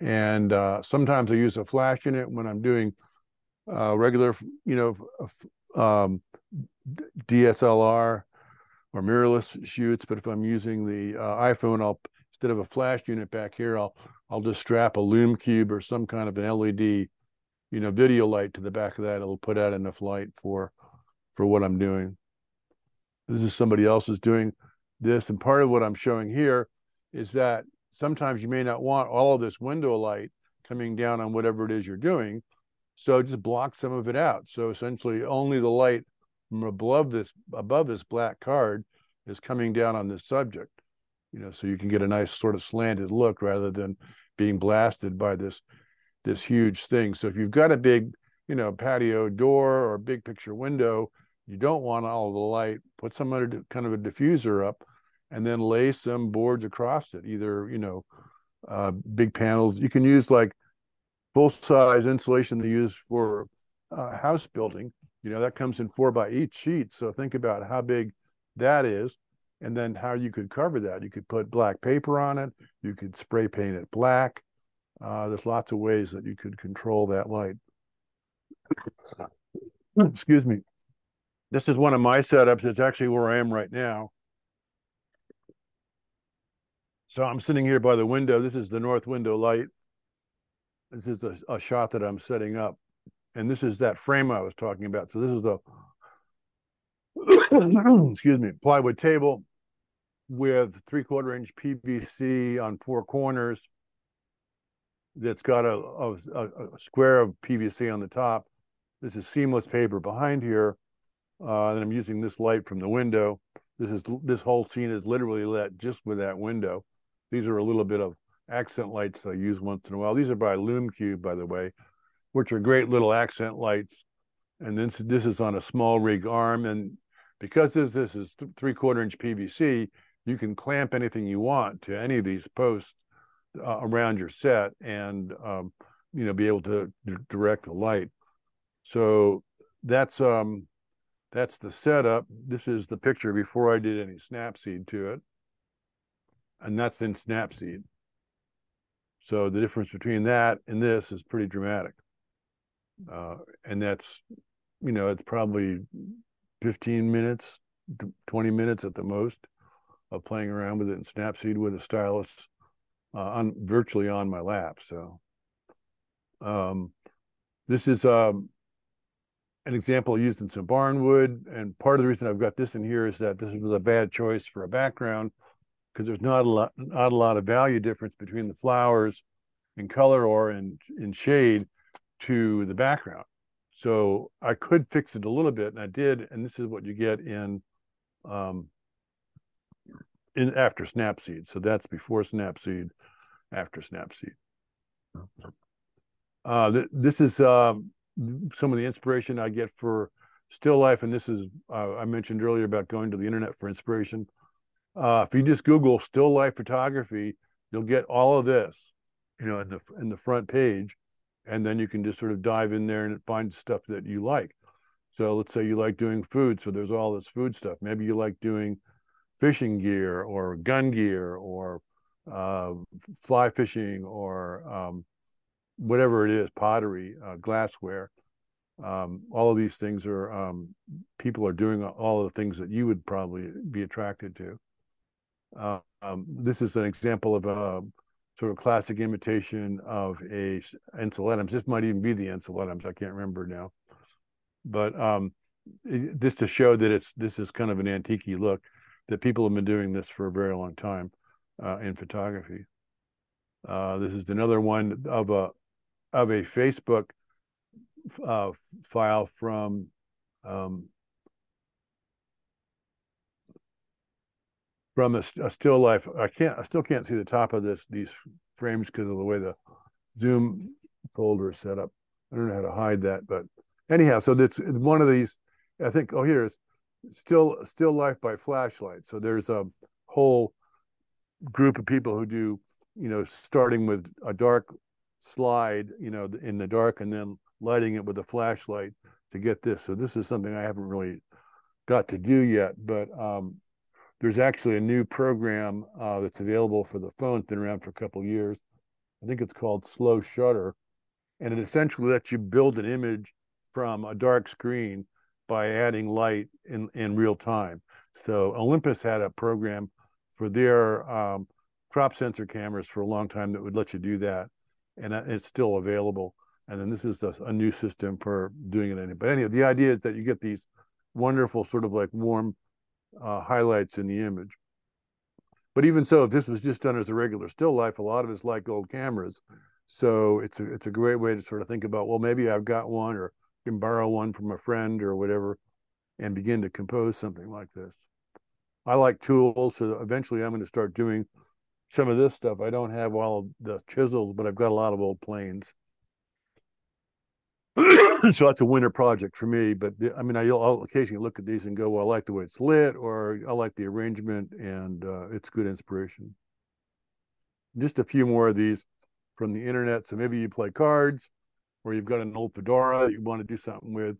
and uh, sometimes I use a flash in it when I'm doing uh, regular, you know, um, DSLR or mirrorless shoots. But if I'm using the uh, iPhone, I'll instead of a flash unit back here, I'll I'll just strap a Lume Cube or some kind of an LED, you know, video light to the back of that. It'll put out enough light for for what I'm doing. This is somebody else is doing this, and part of what I'm showing here is that sometimes you may not want all of this window light coming down on whatever it is you're doing. So just block some of it out. So essentially only the light from above this above this black card is coming down on this subject. You know, so you can get a nice sort of slanted look rather than being blasted by this this huge thing. So if you've got a big, you know, patio door or big picture window, you don't want all the light, put some other kind of a diffuser up and then lay some boards across it, either, you know, uh, big panels. You can use like full size insulation they use for uh, house building. You know, that comes in four by eight sheets. So think about how big that is and then how you could cover that. You could put black paper on it. You could spray paint it black. Uh, there's lots of ways that you could control that light. Excuse me. This is one of my setups. It's actually where I am right now. So I'm sitting here by the window. This is the north window light. This is a, a shot that I'm setting up. And this is that frame I was talking about. So this is the, excuse me, plywood table with three quarter inch PVC on four corners that's got a, a, a, square of PVC on the top. This is seamless paper behind here. Uh, and I'm using this light from the window. This is this whole scene is literally lit just with that window. These are a little bit of accent lights I use once in a while. These are by Lume Cube, by the way, which are great little accent lights. And then this is on a small rig arm. And because this, this is three quarter inch PVC, you can clamp anything you want to any of these posts uh, around your set and, um, you know, be able to direct the light. So that's, um, that's the setup. This is the picture before I did any Snapseed to it and that's in Snapseed. So the difference between that and this is pretty dramatic. Uh, and that's, you know, it's probably 15 minutes, 20 minutes at the most of playing around with it in Snapseed with a stylus uh, on virtually on my lap. So um, this is um, an example used in some barnwood. And part of the reason I've got this in here is that this was a bad choice for a background because there's not a lot not a lot of value difference between the flowers in color or in in shade to the background. So I could fix it a little bit, and I did. And this is what you get in um, in after Snapseed. So that's before Snapseed, after Snapseed. Uh, th- this is um, some of the inspiration I get for still life, and this is uh, I mentioned earlier about going to the internet for inspiration. Uh, if you just Google still life photography, you'll get all of this, you know, in the in the front page, and then you can just sort of dive in there and find stuff that you like. So let's say you like doing food, so there's all this food stuff. Maybe you like doing fishing gear or gun gear or uh, fly fishing or um, whatever it is, pottery, uh, glassware. Um, all of these things are um, people are doing all of the things that you would probably be attracted to. Um, this is an example of a, sort of classic imitation of a Enceladums. This might even be the Enceladums. I can't remember now, but um, it, this to show that it's this is kind of an antique look that people have been doing this for a very long time uh, in photography. Uh, this is another one of a of a Facebook uh, file from um, from a, a, still life. I can't. I still can't see the top of this these frames because of the way the zoom folder is set up. I don't know how to hide that, but anyhow, so it's one of these. I think. Oh, here's still still life by flashlight. So there's a whole group of people who do, you know, starting with a dark slide, you know, in the dark, and then lighting it with a flashlight to get this. So this is something I haven't really got to do yet, but um, there's actually a new program uh, that's available for the phone. It's been around for a couple years. I think it's called Slow Shutter, and it essentially lets you build an image from a dark screen by adding light in in real time. So Olympus had a program for their um, crop sensor cameras for a long time that would let you do that, and it's still available. And then this is a new system for doing it. But anyway, the idea is that you get these wonderful sort of like warm uh, highlights in the image. But even so, if this was just done as a regular still life, a lot of it's like old cameras. So it's a it's a great way to sort of think about, well, maybe I've got one or can borrow one from a friend or whatever and begin to compose something like this. I like tools, so eventually I'm going to start doing some of this stuff. I don't have all the chisels, but I've got a lot of old planes. so that's a winter project for me. But the, I mean, I, will occasionally look at these and go, "Well, I like the way it's lit," or "I like the arrangement," and uh, it's good inspiration. Just a few more of these from the internet. So maybe you play cards, or you've got an old fedora you want to do something with.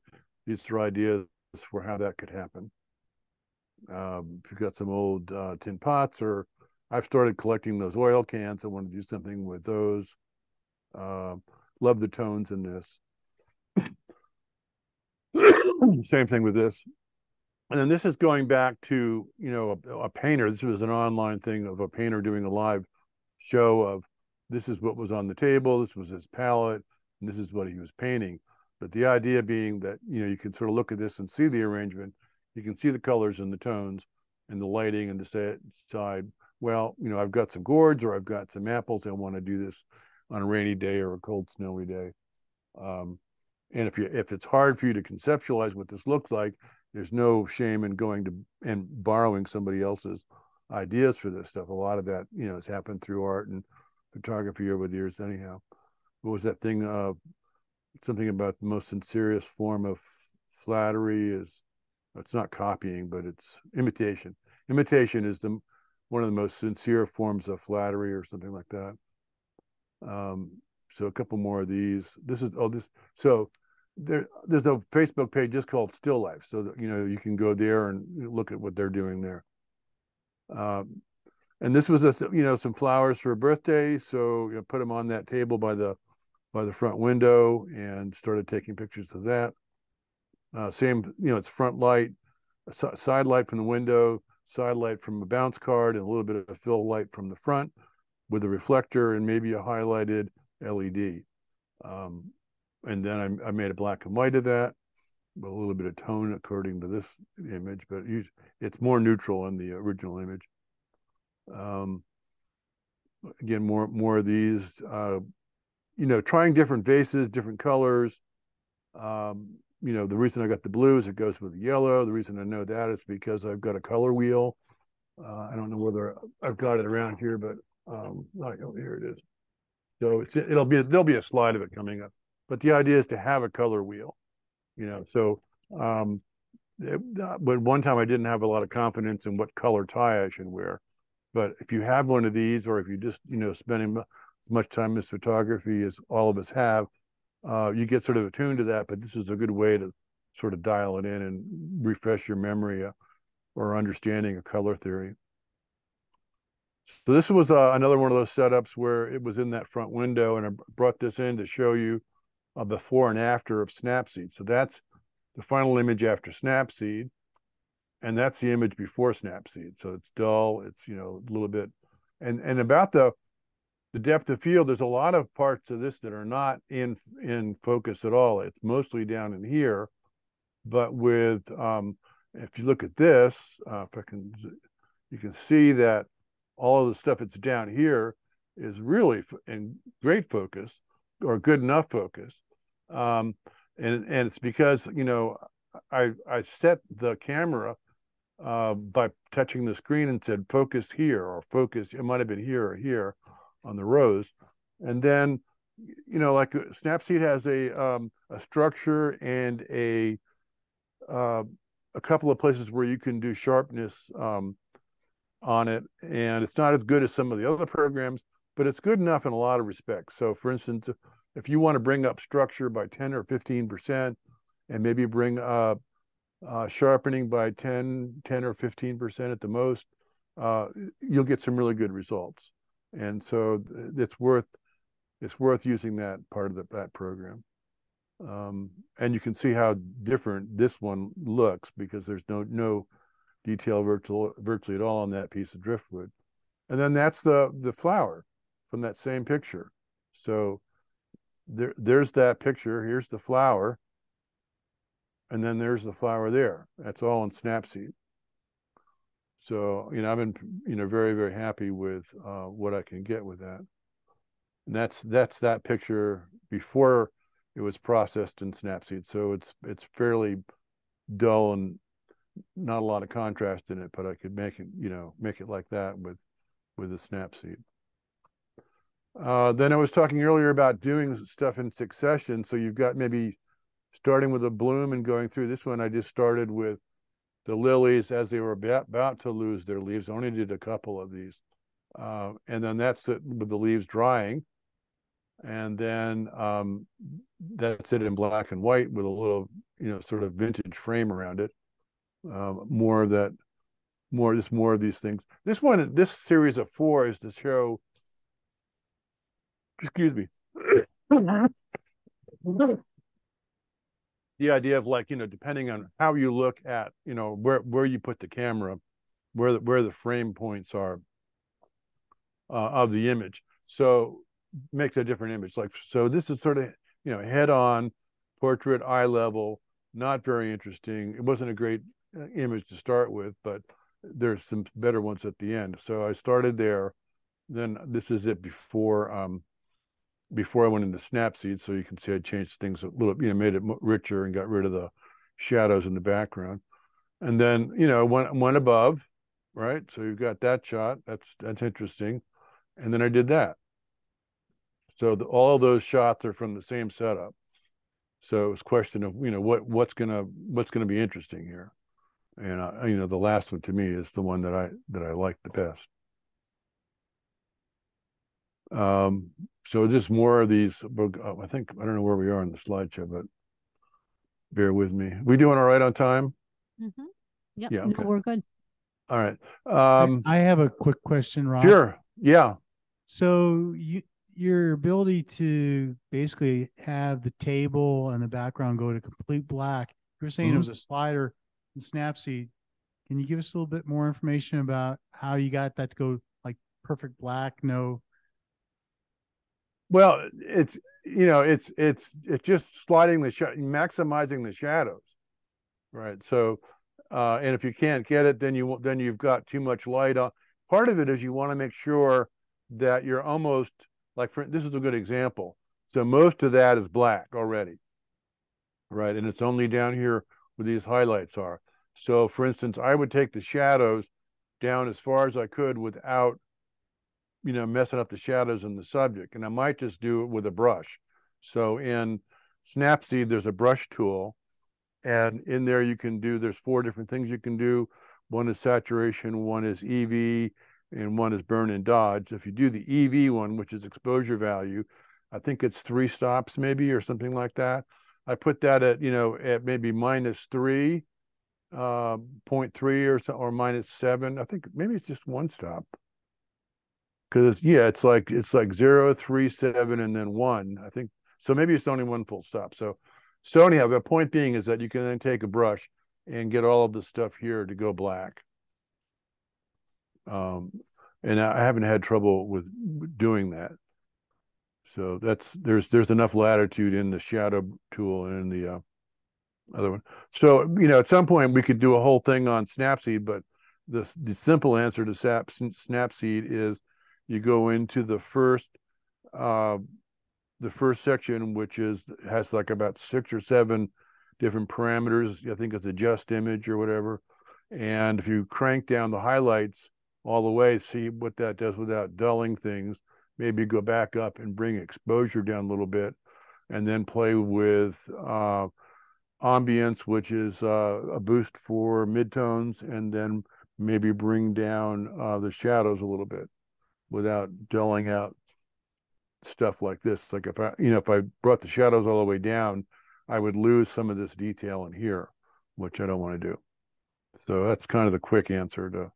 These are ideas for how that could happen. Um, if you've got some old uh, tin pots, or I've started collecting those oil cans. I want to do something with those. Uh, love the tones in this. Same thing with this. And then this is going back to, you know, a, a, painter. This was an online thing of a painter doing a live show of this is what was on the table, this was his palette, and this is what he was painting. But the idea being that, you know, you can sort of look at this and see the arrangement, you can see the colors and the tones and the lighting and decide, well, you know, I've got some gourds or I've got some apples. I want to do this on a rainy day or a cold, snowy day. Um, and if you if it's hard for you to conceptualize what this looks like, there's no shame in going to and borrowing somebody else's ideas for this stuff. A lot of that, you know, has happened through art and photography over the years. Anyhow, what was that thing? Uh, something about the most sincerest form of flattery is it's not copying, but it's imitation. Imitation is the one of the most sincere forms of flattery, or something like that. Um, so a couple more of these. This is oh this so there there's a Facebook page just called Still Life, so that, you know you can go there and look at what they're doing there. Um, and this was a you know some flowers for a birthday, so you know, put them on that table by the by the front window and started taking pictures of that. Uh, same you know it's front light, side light from the window, side light from a bounce card, and a little bit of fill light from the front with a reflector and maybe a highlighted LED. Um, and then I, I, made a black and white of that, a little bit of tone according to this image, but it's more neutral in the original image. Um, again, more more of these. Uh, you know, trying different vases, different colors. Um, you know, the reason I got the blue is it goes with the yellow. The reason I know that is because I've got a color wheel. Uh, I don't know whether I've got it around here, but um, oh, here it is. So it'll be there'll be a slide of it coming up but the idea is to have a color wheel, you know. So, um, it, uh, but one time I didn't have a lot of confidence in what color tie I should wear. But if you have one of these, or if you just you know spending as much time as photography as all of us have, uh, you get sort of attuned to that. But this is a good way to sort of dial it in and refresh your memory uh, or understanding of color theory. So this was uh, another one of those setups where it was in that front window, and I brought this in to show you before and after of Snapseed. So that's the final image after Snapseed, and that's the image before Snapseed. So it's dull. It's you know a little bit, and and about the the depth of field, there's a lot of parts of this that are not in in focus at all. It's mostly down in here, but with um, if you look at this, uh, if I can, you can see that all of the stuff that's down here is really in great focus or good enough focus. Um, and and it's because you know I I set the camera uh, by touching the screen and said focus here or focus. It might have been here or here on the rows, and then you know like uh, Snapseed has a um, a structure and a uh, a couple of places where you can do sharpness um, on it, and it's not as good as some of the other programs, but it's good enough in a lot of respects. So, for instance, if you want to bring up structure by 10 or 15 percent, and maybe bring up uh, sharpening by 10, 10 or 15 percent at the most, uh, you'll get some really good results. And so, it's worth it's worth using that part of the, that program. Um, and you can see how different this one looks because there's no no detail virtual, virtually at all on that piece of driftwood. And then that's the the flower from that same picture. So there there's that picture. Here's the flower. And then there's the flower there. That's all in Snapseed. So, you know, I've been, you know, very, very happy with uh, what I can get with that. And that's that's that picture before it was processed in Snapseed. So it's it's fairly dull and not a lot of contrast in it, but I could make it, you know, make it like that with with the Snapseed. Uh, then I was talking earlier about doing stuff in succession. So you've got maybe starting with a bloom and going through this one. I just started with the lilies as they were about, to lose their leaves. I only did a couple of these. Uh, and then that's it with the leaves drying and then um, that's it in black and white with a little you know sort of vintage frame around it uh, more of that more just more of these things this one this series of four is to show excuse me the idea of like you know depending on how you look at you know where where you put the camera where the, where the frame points are uh, of the image so makes a different image. Like so, this is sort of you know head on portrait, eye level, not very interesting. It wasn't a great uh, image to start with, but there's some better ones at the end. So I started there. Then this is it before um before I went into Snapseed. So you can see I changed things a little, you know, made it richer and got rid of the shadows in the background. And then you know went went above, right? So you've got that shot. That's that's interesting. And then I did that. So the, all those shots are from the same setup. So it's a question of you know what what's gonna what's gonna be interesting here, and uh, you know the last one to me is the one that I that I like the best. Um, so just more of these. I think I don't know where we are in the slideshow, but bear with me. We doing all right on time? Mm-hmm. Yep. Yeah, No, okay. we're good. All right. Um, I have a quick question, Rob. sure. Yeah. So you your ability to basically have the table and the background go to complete black. You were saying Mhm. it was a slider in Snapseed. Can you give us a little bit more information about how you got that to go like perfect black? No. Well, it's you know it's it's it's just sliding the sh- maximizing the shadows, right? So, uh, and if you can't get it, then you then you've got too much light on. Part of it is you want to make sure that you're almost like for this is a good example. So most of that is black already, right? And it's only down here where these highlights are. So for instance, I would take the shadows down as far as I could without, you know, messing up the shadows in the subject. And I might just do it with a brush. So in Snapseed, there's a brush tool. And in there you can do, there's four different things you can do. One is saturation, one is EV, and one is burn and dodge. If you do the EV one, which is exposure value, I think it's three stops maybe or something like that. I put that at you know at maybe minus three, uh, 0.3 or so, or minus seven. I think maybe it's just one stop. Because yeah, it's like it's like zero, three, seven, and then one. I think so. Maybe it's only one full stop. So, so anyhow, the point being is that you can then take a brush and get all of the stuff here to go black. Um, and I haven't had trouble with doing that. So that's there's there's enough latitude in the shadow tool and in the uh, other one. So you know, at some point we could do a whole thing on Snapseed, but the the simple answer to Sap, Snapseed is you go into the first uh, the first section, which is has like about six or seven different parameters. I think it's adjust image or whatever. And if you crank down the highlights all the way, see what that does without dulling things. Maybe go back up and bring exposure down a little bit, and then play with uh, ambience, which is uh, a boost for midtones, and then maybe bring down uh, the shadows a little bit without dulling out stuff like this. Like if I, you know, if I brought the shadows all the way down, I would lose some of this detail in here, which I don't want to do. So that's kind of the quick answer to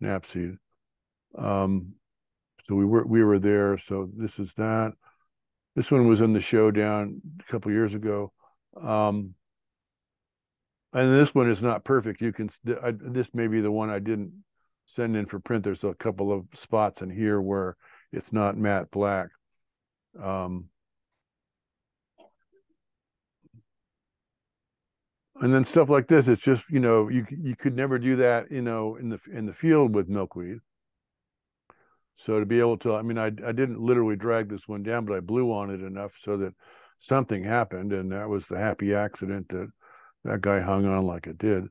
Snapseed. Um, so we were we were there. So this is that. This one was in the showdown a couple years ago. Um, and this one is not perfect. You can I, this may be the one I didn't send in for print. There's a couple of spots in here where it's not matte black. Um, and then stuff like this, it's just you know you you could never do that you know in the in the field with milkweed. So to be able to, I mean, I I didn't literally drag this one down, but I blew on it enough so that something happened, and that was the happy accident that that guy hung on like it did.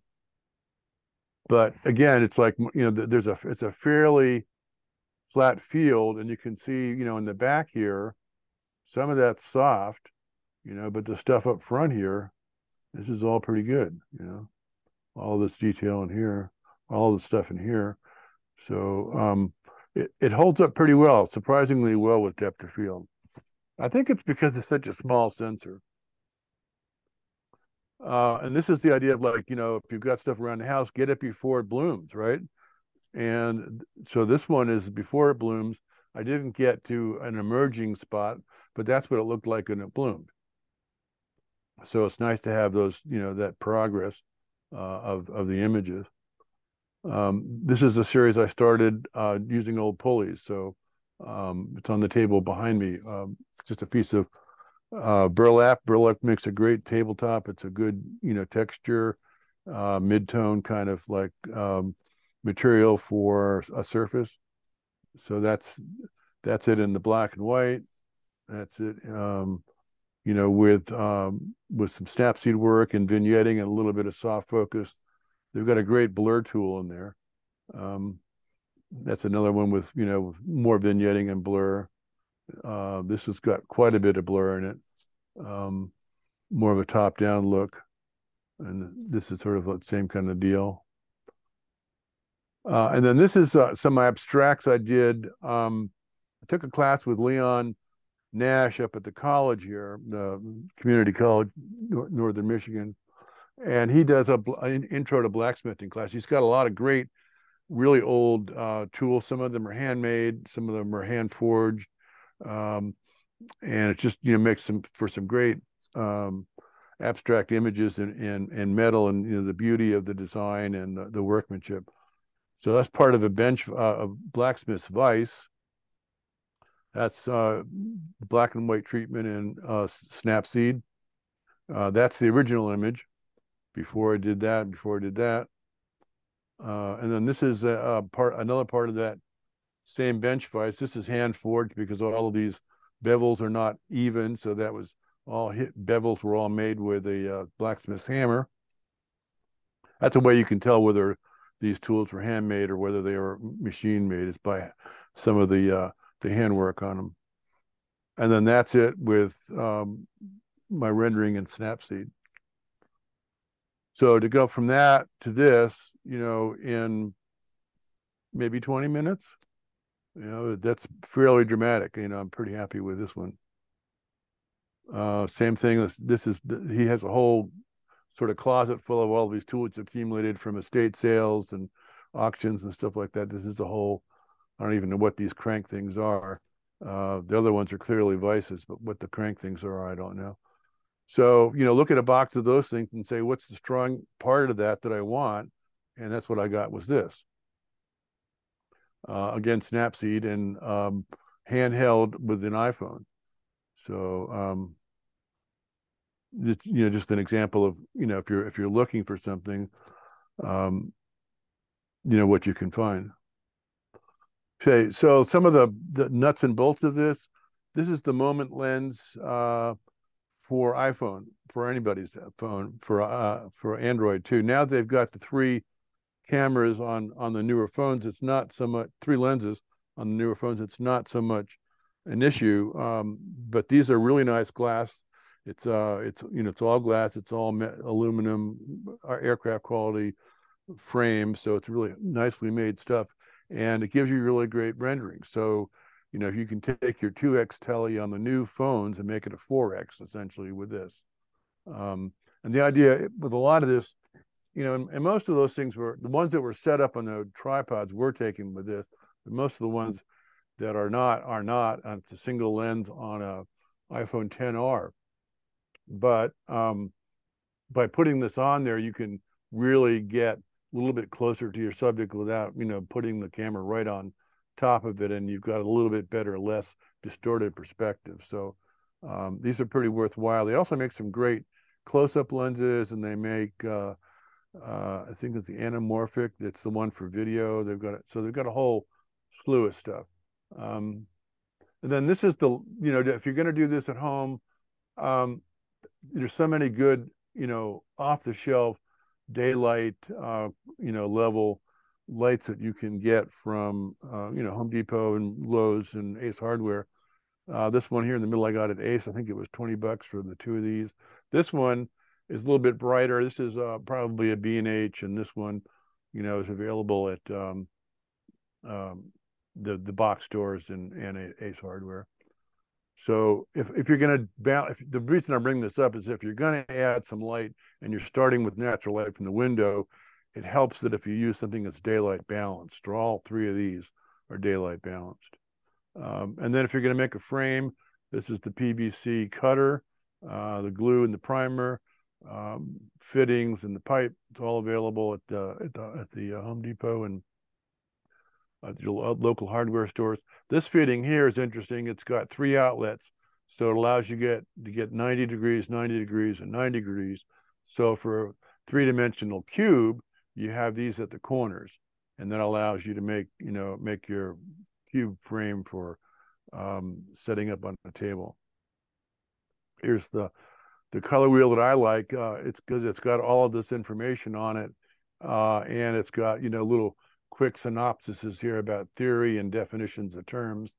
But again, it's like you know, there's a it's a fairly flat field, and you can see you know in the back here some of that's soft, you know, but the stuff up front here, this is all pretty good, you know, all this detail in here, all the stuff in here. So um, it, it holds up pretty well, surprisingly well with depth of field. I think it's because it's such a small sensor. Uh, and this is the idea of like, you know, if you've got stuff around the house, get it before it blooms, right? And so this one is before it blooms. I didn't get to an emerging spot but that's what it looked like when it bloomed. So it's nice to have those, you know, that progress uh, of of the images. Um, this is a series I started uh, using old pulleys, so um, it's on the table behind me. Um, just a piece of uh, burlap. Burlap makes a great tabletop. It's a good, you know, texture, uh, mid-tone kind of like um, material for a surface. So that's that's it in the black and white. That's it. Um, you know, with um, with some Snapseed work and vignetting and a little bit of soft focus. They've got a great blur tool in there. Um, that's another one with you know more vignetting and blur. Uh, this has got quite a bit of blur in it. Um, more of a top-down look, and this is sort of the same kind of deal. Uh, and then this is uh, some abstracts I did. Um, I took a class with Leon Nash up at the college here, the community college, Northern Michigan, and he does a an intro to blacksmithing class. He's got a lot of great, really old uh, tools. Some of them are handmade, some of them are hand forged, um, and it just you know makes some for some great um, abstract images in in metal and you know the beauty of the design and the, the workmanship. So that's part of a bench uh, of blacksmith's vice that's uh, black and white treatment in uh, Snapseed. Uh, that's the original image. Before I did that, before I did that, uh, and then this is a, a, part, another part of that same bench vise. This is hand forged because all of these bevels are not even, so that was all hit. Bevels were all made with a uh, blacksmith's hammer. That's a way you can tell whether these tools were handmade or whether they were machine made. Is by some of the uh, the handwork on them. And then that's it with um, my rendering in Snapseed. So to go from that to this, you know, in maybe 20 minutes, you know, that's fairly dramatic. You know, I'm pretty happy with this one. Uh, same thing. This, this is he has a whole sort of closet full of all these tools accumulated from estate sales and auctions and stuff like that. This is a whole I don't even know what these crank things are. Uh, the other ones are clearly vices, but what the crank things are, I don't know. So, you know, look at a box of those things and say, what's the strong part of that that I want? And that's what I got was this. Uh, again, Snapseed and um, handheld with an iPhone. So um, it's you know just an example of you know if you're if you're looking for something, um, you know what you can find. Okay, so some of the the nuts and bolts of this. This is the moment lens uh, for iPhone, for anybody's phone, for uh, for Android too. Now they've got the three cameras on on the newer phones. It's not so much three lenses on the newer phones. It's not so much an issue. Um, but these are really nice glass. It's uh, it's you know, it's all glass. It's all aluminum, uh, aircraft quality frame. So it's really nicely made stuff, and it gives you really great rendering. So you know, if you can take your 2x tele on the new phones and make it a 4x essentially with this. Um, and the idea with a lot of this, you know, and, and, most of those things were the ones that were set up on the tripods were taken with this, but most of the ones that are not are not. Uh, it's a single lens on a iPhone 10R. But um, by putting this on there, you can really get a little bit closer to your subject without, you know, putting the camera right on top of it, and you've got a little bit better, less distorted perspective. So um, these are pretty worthwhile. They also make some great close-up lenses, and they make uh, uh, I think it's the anamorphic. It's the one for video. They've got it. So they've got a whole slew of stuff. Um, and then this is the, you know, if you're going to do this at home, um, there's so many good, you know, off the shelf daylight, uh, you know, level lights that you can get from, uh, you know, Home Depot and Lowe's and Ace Hardware. Uh, this one here in the middle, I got at Ace. I think it was 20 bucks for the two of these. This one is a little bit brighter. This is uh, probably a B&H, and this one, you know, is available at um, um, the the box stores and and Ace Hardware. So if if you're going to balance, the reason I bring this up is if you're going to add some light and you're starting with natural light from the window, it helps that if you use something that's daylight balanced, or all three of these are daylight balanced. Um, and then if you're going to make a frame, this is the PVC cutter, uh, the glue and the primer, um, fittings and the pipe. It's all available at the at the, at the uh, Home Depot and uh, your local hardware stores. This fitting here is interesting. It's got three outlets, so it allows you get to get 90 degrees, 90 degrees, and 90 degrees. So for a three-dimensional cube, you have these at the corners, and that allows you to make you know make your cube frame for um, setting up on a table. Here's the the color wheel that I like. Uh, it's because it's got all of this information on it, uh, and it's got you know little quick synopsises here about theory and definitions of terms.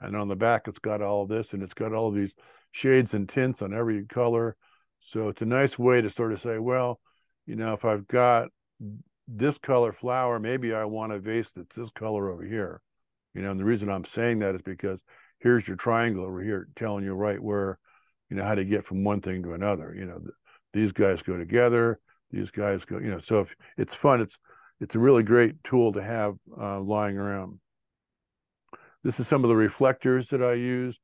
And on the back, it's got all this, and it's got all these shades and tints on every color. So it's a nice way to sort of say, well, you know, if I've got this color flower, maybe I want a vase that's this color over here. You know, and the reason I'm saying that is because here's your triangle over here telling you right where, you know, how to get from one thing to another. You know, these guys go together, these guys go, you know, so if it's fun, it's it's a really great tool to have uh, lying around. This is some of the reflectors that I use.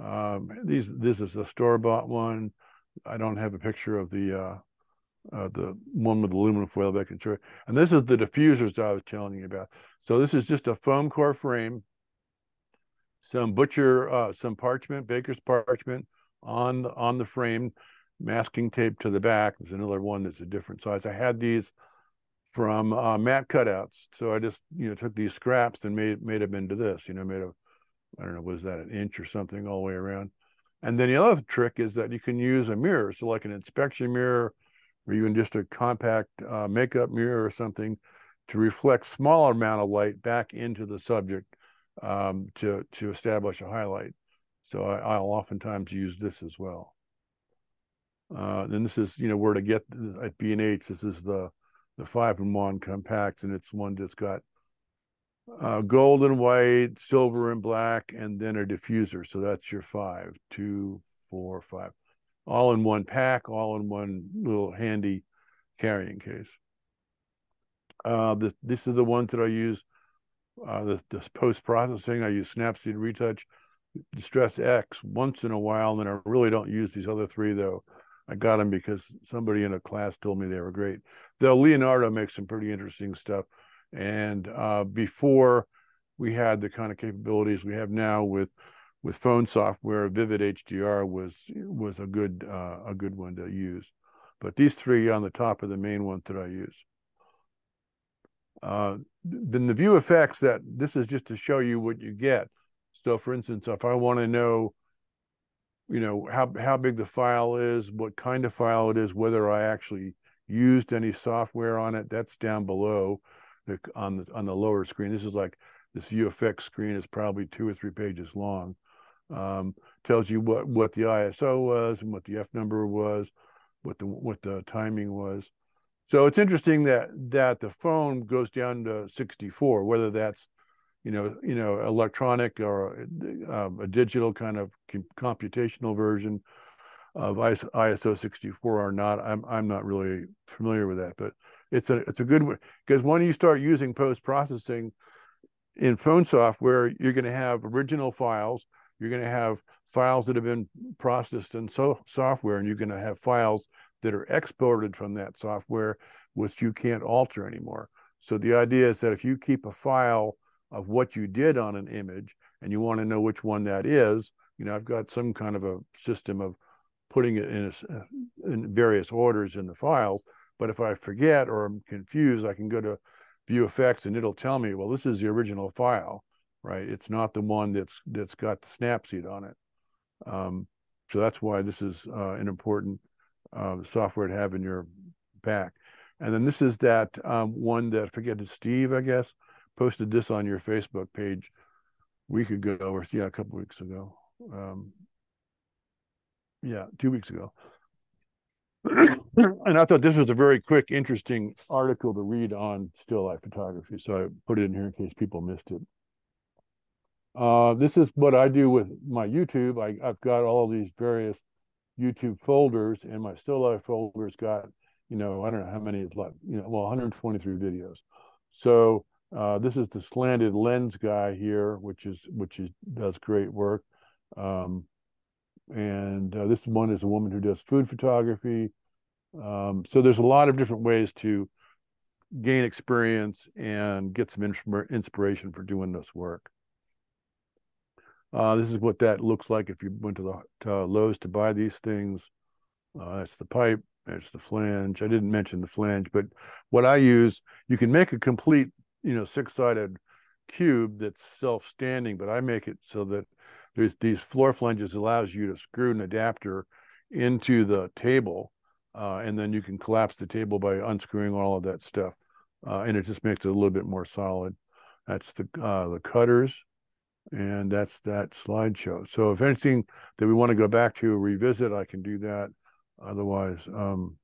Um, these this is a store bought one. I don't have a picture of the uh, uh, the one with the aluminum foil, but I can. And this is the diffusers that I was telling you about. So this is just a foam core frame, some butcher, uh, some parchment, baker's parchment on on the frame, masking tape to the back. There's another one that's a different size. I had these from uh, mat cutouts. So I just you know took these scraps and made made them into this. You know, made a I don't know was that an inch or something all the way around. And then the other trick is that you can use a mirror, so like an inspection mirror, or even just a compact uh, makeup mirror or something, to reflect smaller amount of light back into the subject um, to to establish a highlight. So I, will oftentimes use this as well. Uh, and this is you know where to get at B and H. This is the the five in one compact, and it's one that's got uh, gold and white, silver and black, and then a diffuser. So that's your five, two, four, five, all in one pack, all in one little handy carrying case. Uh, this this is the ones that I use. Uh, the, this post processing, I use Snapseed Retouch, Distressed FX once in a while, and I really don't use these other three though. I got them because somebody in a class told me they were great. Though Leonardo makes some pretty interesting stuff. And uh, before we had the kind of capabilities we have now with with phone software, Vivid HDR was was a good uh, a good one to use. But these three on the top are the main ones that I use. Uh, then the ViewExif that this is just to show you what you get. So for instance, if I want to know, you know, how, how big the file is, what kind of file it is, whether I actually used any software on it, that's down below the, on the, on the lower screen. This is like, this Exif screen is probably two or three pages long. Um, tells you what, what the ISO was and what the F number was, what the, what the timing was. So it's interesting that that the phone goes down to 64, whether that's you know you know electronic or um, a digital kind of computational version of ISO 64 or not. I'm I'm not really familiar with that, but it's a it's a good one because when you start using post processing in phone software, you're going to have original files. You're going to have files that have been processed in so software, and you're going to have files that are exported from that software, which you can't alter anymore. So the idea is that if you keep a file of what you did on an image and you want to know which one that is, you know, I've got some kind of a system of putting it in, a, in various orders in the files. But if I forget or I'm confused, I can go to ViewExif and it'll tell me, well, this is the original file, right? It's not the one that's that's got the Snapseed on it. Um, so that's why this is uh, an important uh, software to have in your back. And then this is that um, one that I forget it's Steve, I guess, posted this on your Facebook page a week ago, or yeah, a couple weeks ago. Um, yeah, two weeks ago. and I thought this was a very quick, interesting article to read on still life photography. So I put it in here in case people missed it. Uh, this is what I do with my YouTube. I, I've got all these various YouTube folders, and my still life folders got, you know, I don't know how many you know, well, 123 videos. So uh, this is the slanted lens guy here, which is which is does great work. Um, and uh, this one is a woman who does food photography. Um, so there's a lot of different ways to gain experience and get some inspiration for doing this work. Uh, this is what that looks like if you went to the to Lowe's to buy these things. Uh, that's the pipe. That's the flange. I didn't mention the flange, but what I use, you can make a complete, you know, six-sided cube that's self-standing, but I make it so that there's these floor flanges allows you to screw an adapter into the table, uh, and then you can collapse the table by unscrewing all of that stuff, uh, and it just makes it a little bit more solid. That's the uh, the cutters and that's that slideshow. So if anything that we want to go back to revisit, I can do that. Otherwise, um,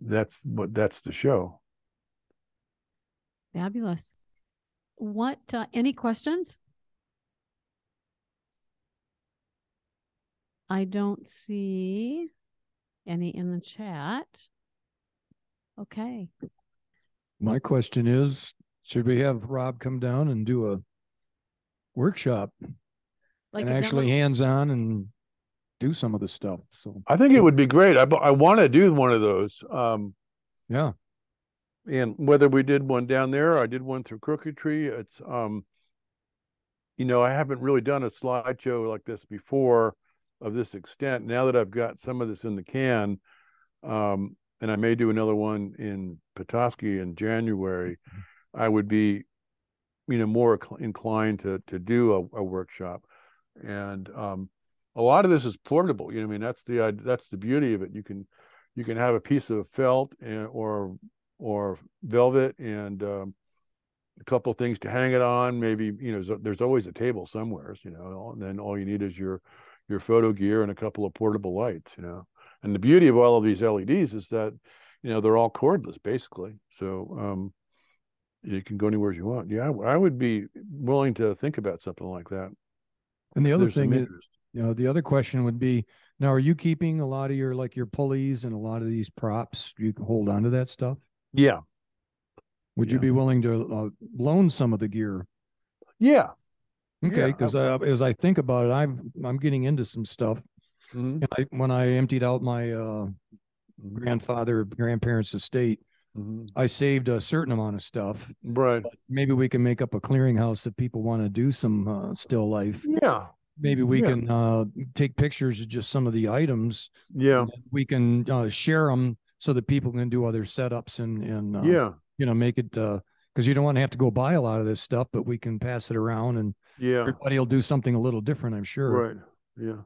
that's what that's the show. Fabulous. What? Uh, any questions? I don't see any in the chat. Okay. My question is, should we have Rob come down and do a workshop Like and actually demo? hands on and do some of the stuff. So I think it would be great. I I want to do one of those. Um, yeah, and whether we did one down there, I did one through Crooked Tree. It's um, you know, I haven't really done a slideshow like this before of this extent. Now that I've got some of this in the can, um, and I may do another one in Petoskey in January, I would be you know more inclined to to do a, a workshop and um, a lot of this is portable you know i mean that's the that's the beauty of it you can you can have a piece of felt and, or or velvet and um, a couple things to hang it on maybe you know there's always a table somewhere you know and then all you need is your your photo gear and a couple of portable lights you know and the beauty of all of these leds is that you know they're all cordless basically so um you can go anywhere you want. Yeah, I would be willing to think about something like that. and the other There's thing is, you know, the other question would be, now are you keeping a lot of your like your pulleys and a lot of these props? You hold on to that stuff. Yeah, Would you be willing to uh, loan some of the gear? yeah. Okay, Yeah, because uh, as I think about it, I've I'm getting into some stuff. Mhm. And I, when I emptied out my uh, grandfather grandparents' estate, Mhm. I saved a certain amount of stuff. Right. Maybe we can make up a clearinghouse if people want to do some uh, still life. Yeah. maybe we Yeah. can uh take pictures of just some of the items. Yeah, We can uh share them so that people can do other setups and and uh, yeah, you know make it uh because you don't want to have to go buy a lot of this stuff, but we can pass it around and yeah. everybody will do something a little different. I'm sure. Right. Yeah.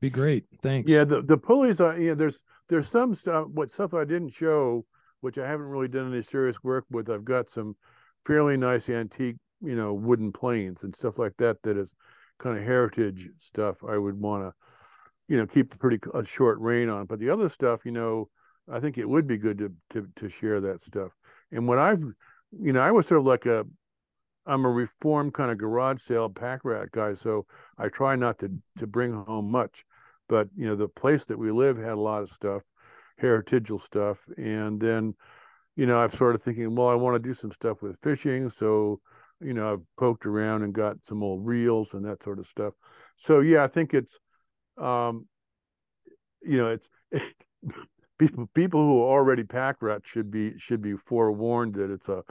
Be great. Thanks. Yeah, the the pulleys are yeah. There's there's some stuff what stuff I didn't show, which I haven't really done any serious work with. I've got some fairly nice antique, you know, wooden planes and stuff like that. That is kind of heritage stuff. I would want to, you know, keep a pretty a short rein on. But the other stuff, you know, I think it would be good to to to share that stuff. And what I've, you know, I was sort of like a I'm a reformed kind of garage sale pack rat guy, so I try not to to bring home much. But you know, the place that we live had a lot of stuff, heritageal stuff, and then, you know, I've started thinking, well, I want to do some stuff with fishing, so you know, I've poked around and got some old reels and that sort of stuff. So yeah, I think it's, um, you know, it's people people who are already pack rats should be should be forewarned that it's a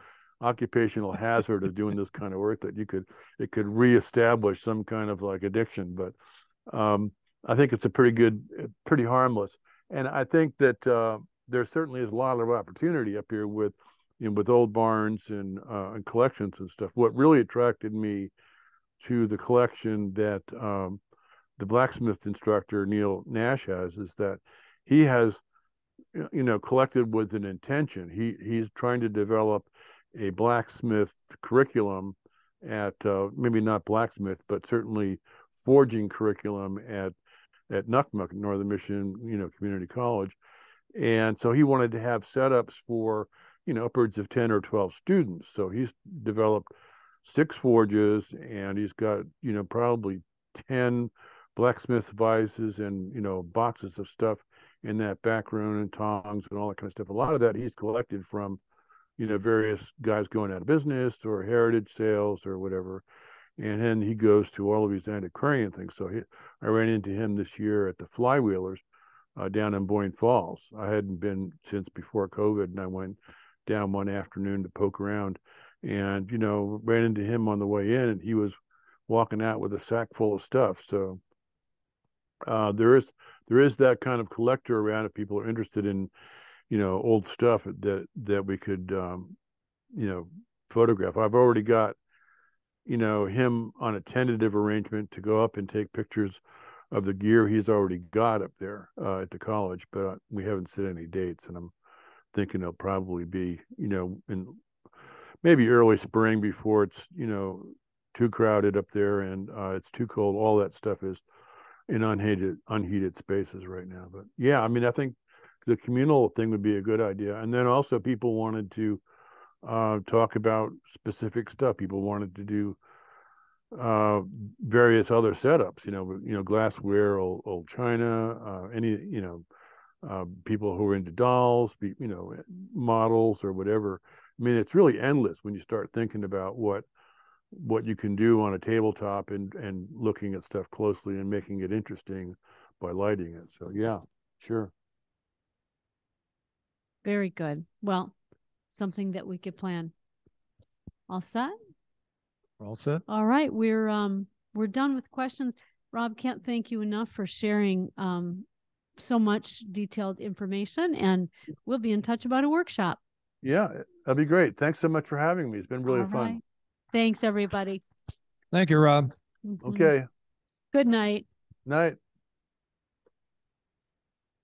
occupational hazard of doing this kind of work that you could it could reestablish some kind of like addiction but um i think it's a pretty good pretty harmless. And i think that uh there certainly is a lot of opportunity up here with you know, with old barns and uh and collections and stuff. What really attracted me to the collection that um the blacksmith instructor neil nash has is that he has you know collected with an intention he he's trying to develop a blacksmith curriculum at uh, maybe not blacksmith, but certainly forging curriculum at at Nukmuk, Northern Michigan, you know, Community College, and so he wanted to have setups for you know upwards of ten or twelve students. So he's developed six forges, and he's got you know probably ten blacksmith vices and you know boxes of stuff in that back room and tongs and all that kind of stuff. A lot of that he's collected from you know, various guys going out of business or heritage sales or whatever. And then he goes to all of these antiquarian things. So he, I ran into him this year at the Flywheelers uh, down in Boyne Falls. I hadn't been since before COVID, and I went down one afternoon to poke around, and you know, ran into him on the way in, and he was walking out with a sack full of stuff. So uh, there is there is that kind of collector around if people are interested in you know old stuff that that we could um you know photograph. I've already got you know him on a tentative arrangement to go up and take pictures of the gear he's already got up there uh, at the college but we haven't set any dates and i'm thinking it'll probably be you know in maybe early spring before it's you know too crowded up there and uh, it's too cold. All that stuff is in unheated unheated spaces right now but yeah i mean i think the communal thing would be a good idea. And then also people wanted to uh, talk about specific stuff. People wanted to do uh, various other setups. You know, you know, glassware, old, old china, uh, any you know, uh, people who are into dolls, you know, models or whatever. I mean, it's really endless when you start thinking about what what you can do on a tabletop and and looking at stuff closely and making it interesting by lighting it. So yeah, sure. Very good. Well, something that we could plan. All set? We're All set. All right. We're um we're done with questions. Rob, can't thank you enough for sharing um so much detailed information and we'll be in touch about a workshop. Yeah, that'd be great. Thanks so much for having me. It's been really All fun. right. Thanks everybody. Thank you, Rob. Mhm. Okay. Good night. Night.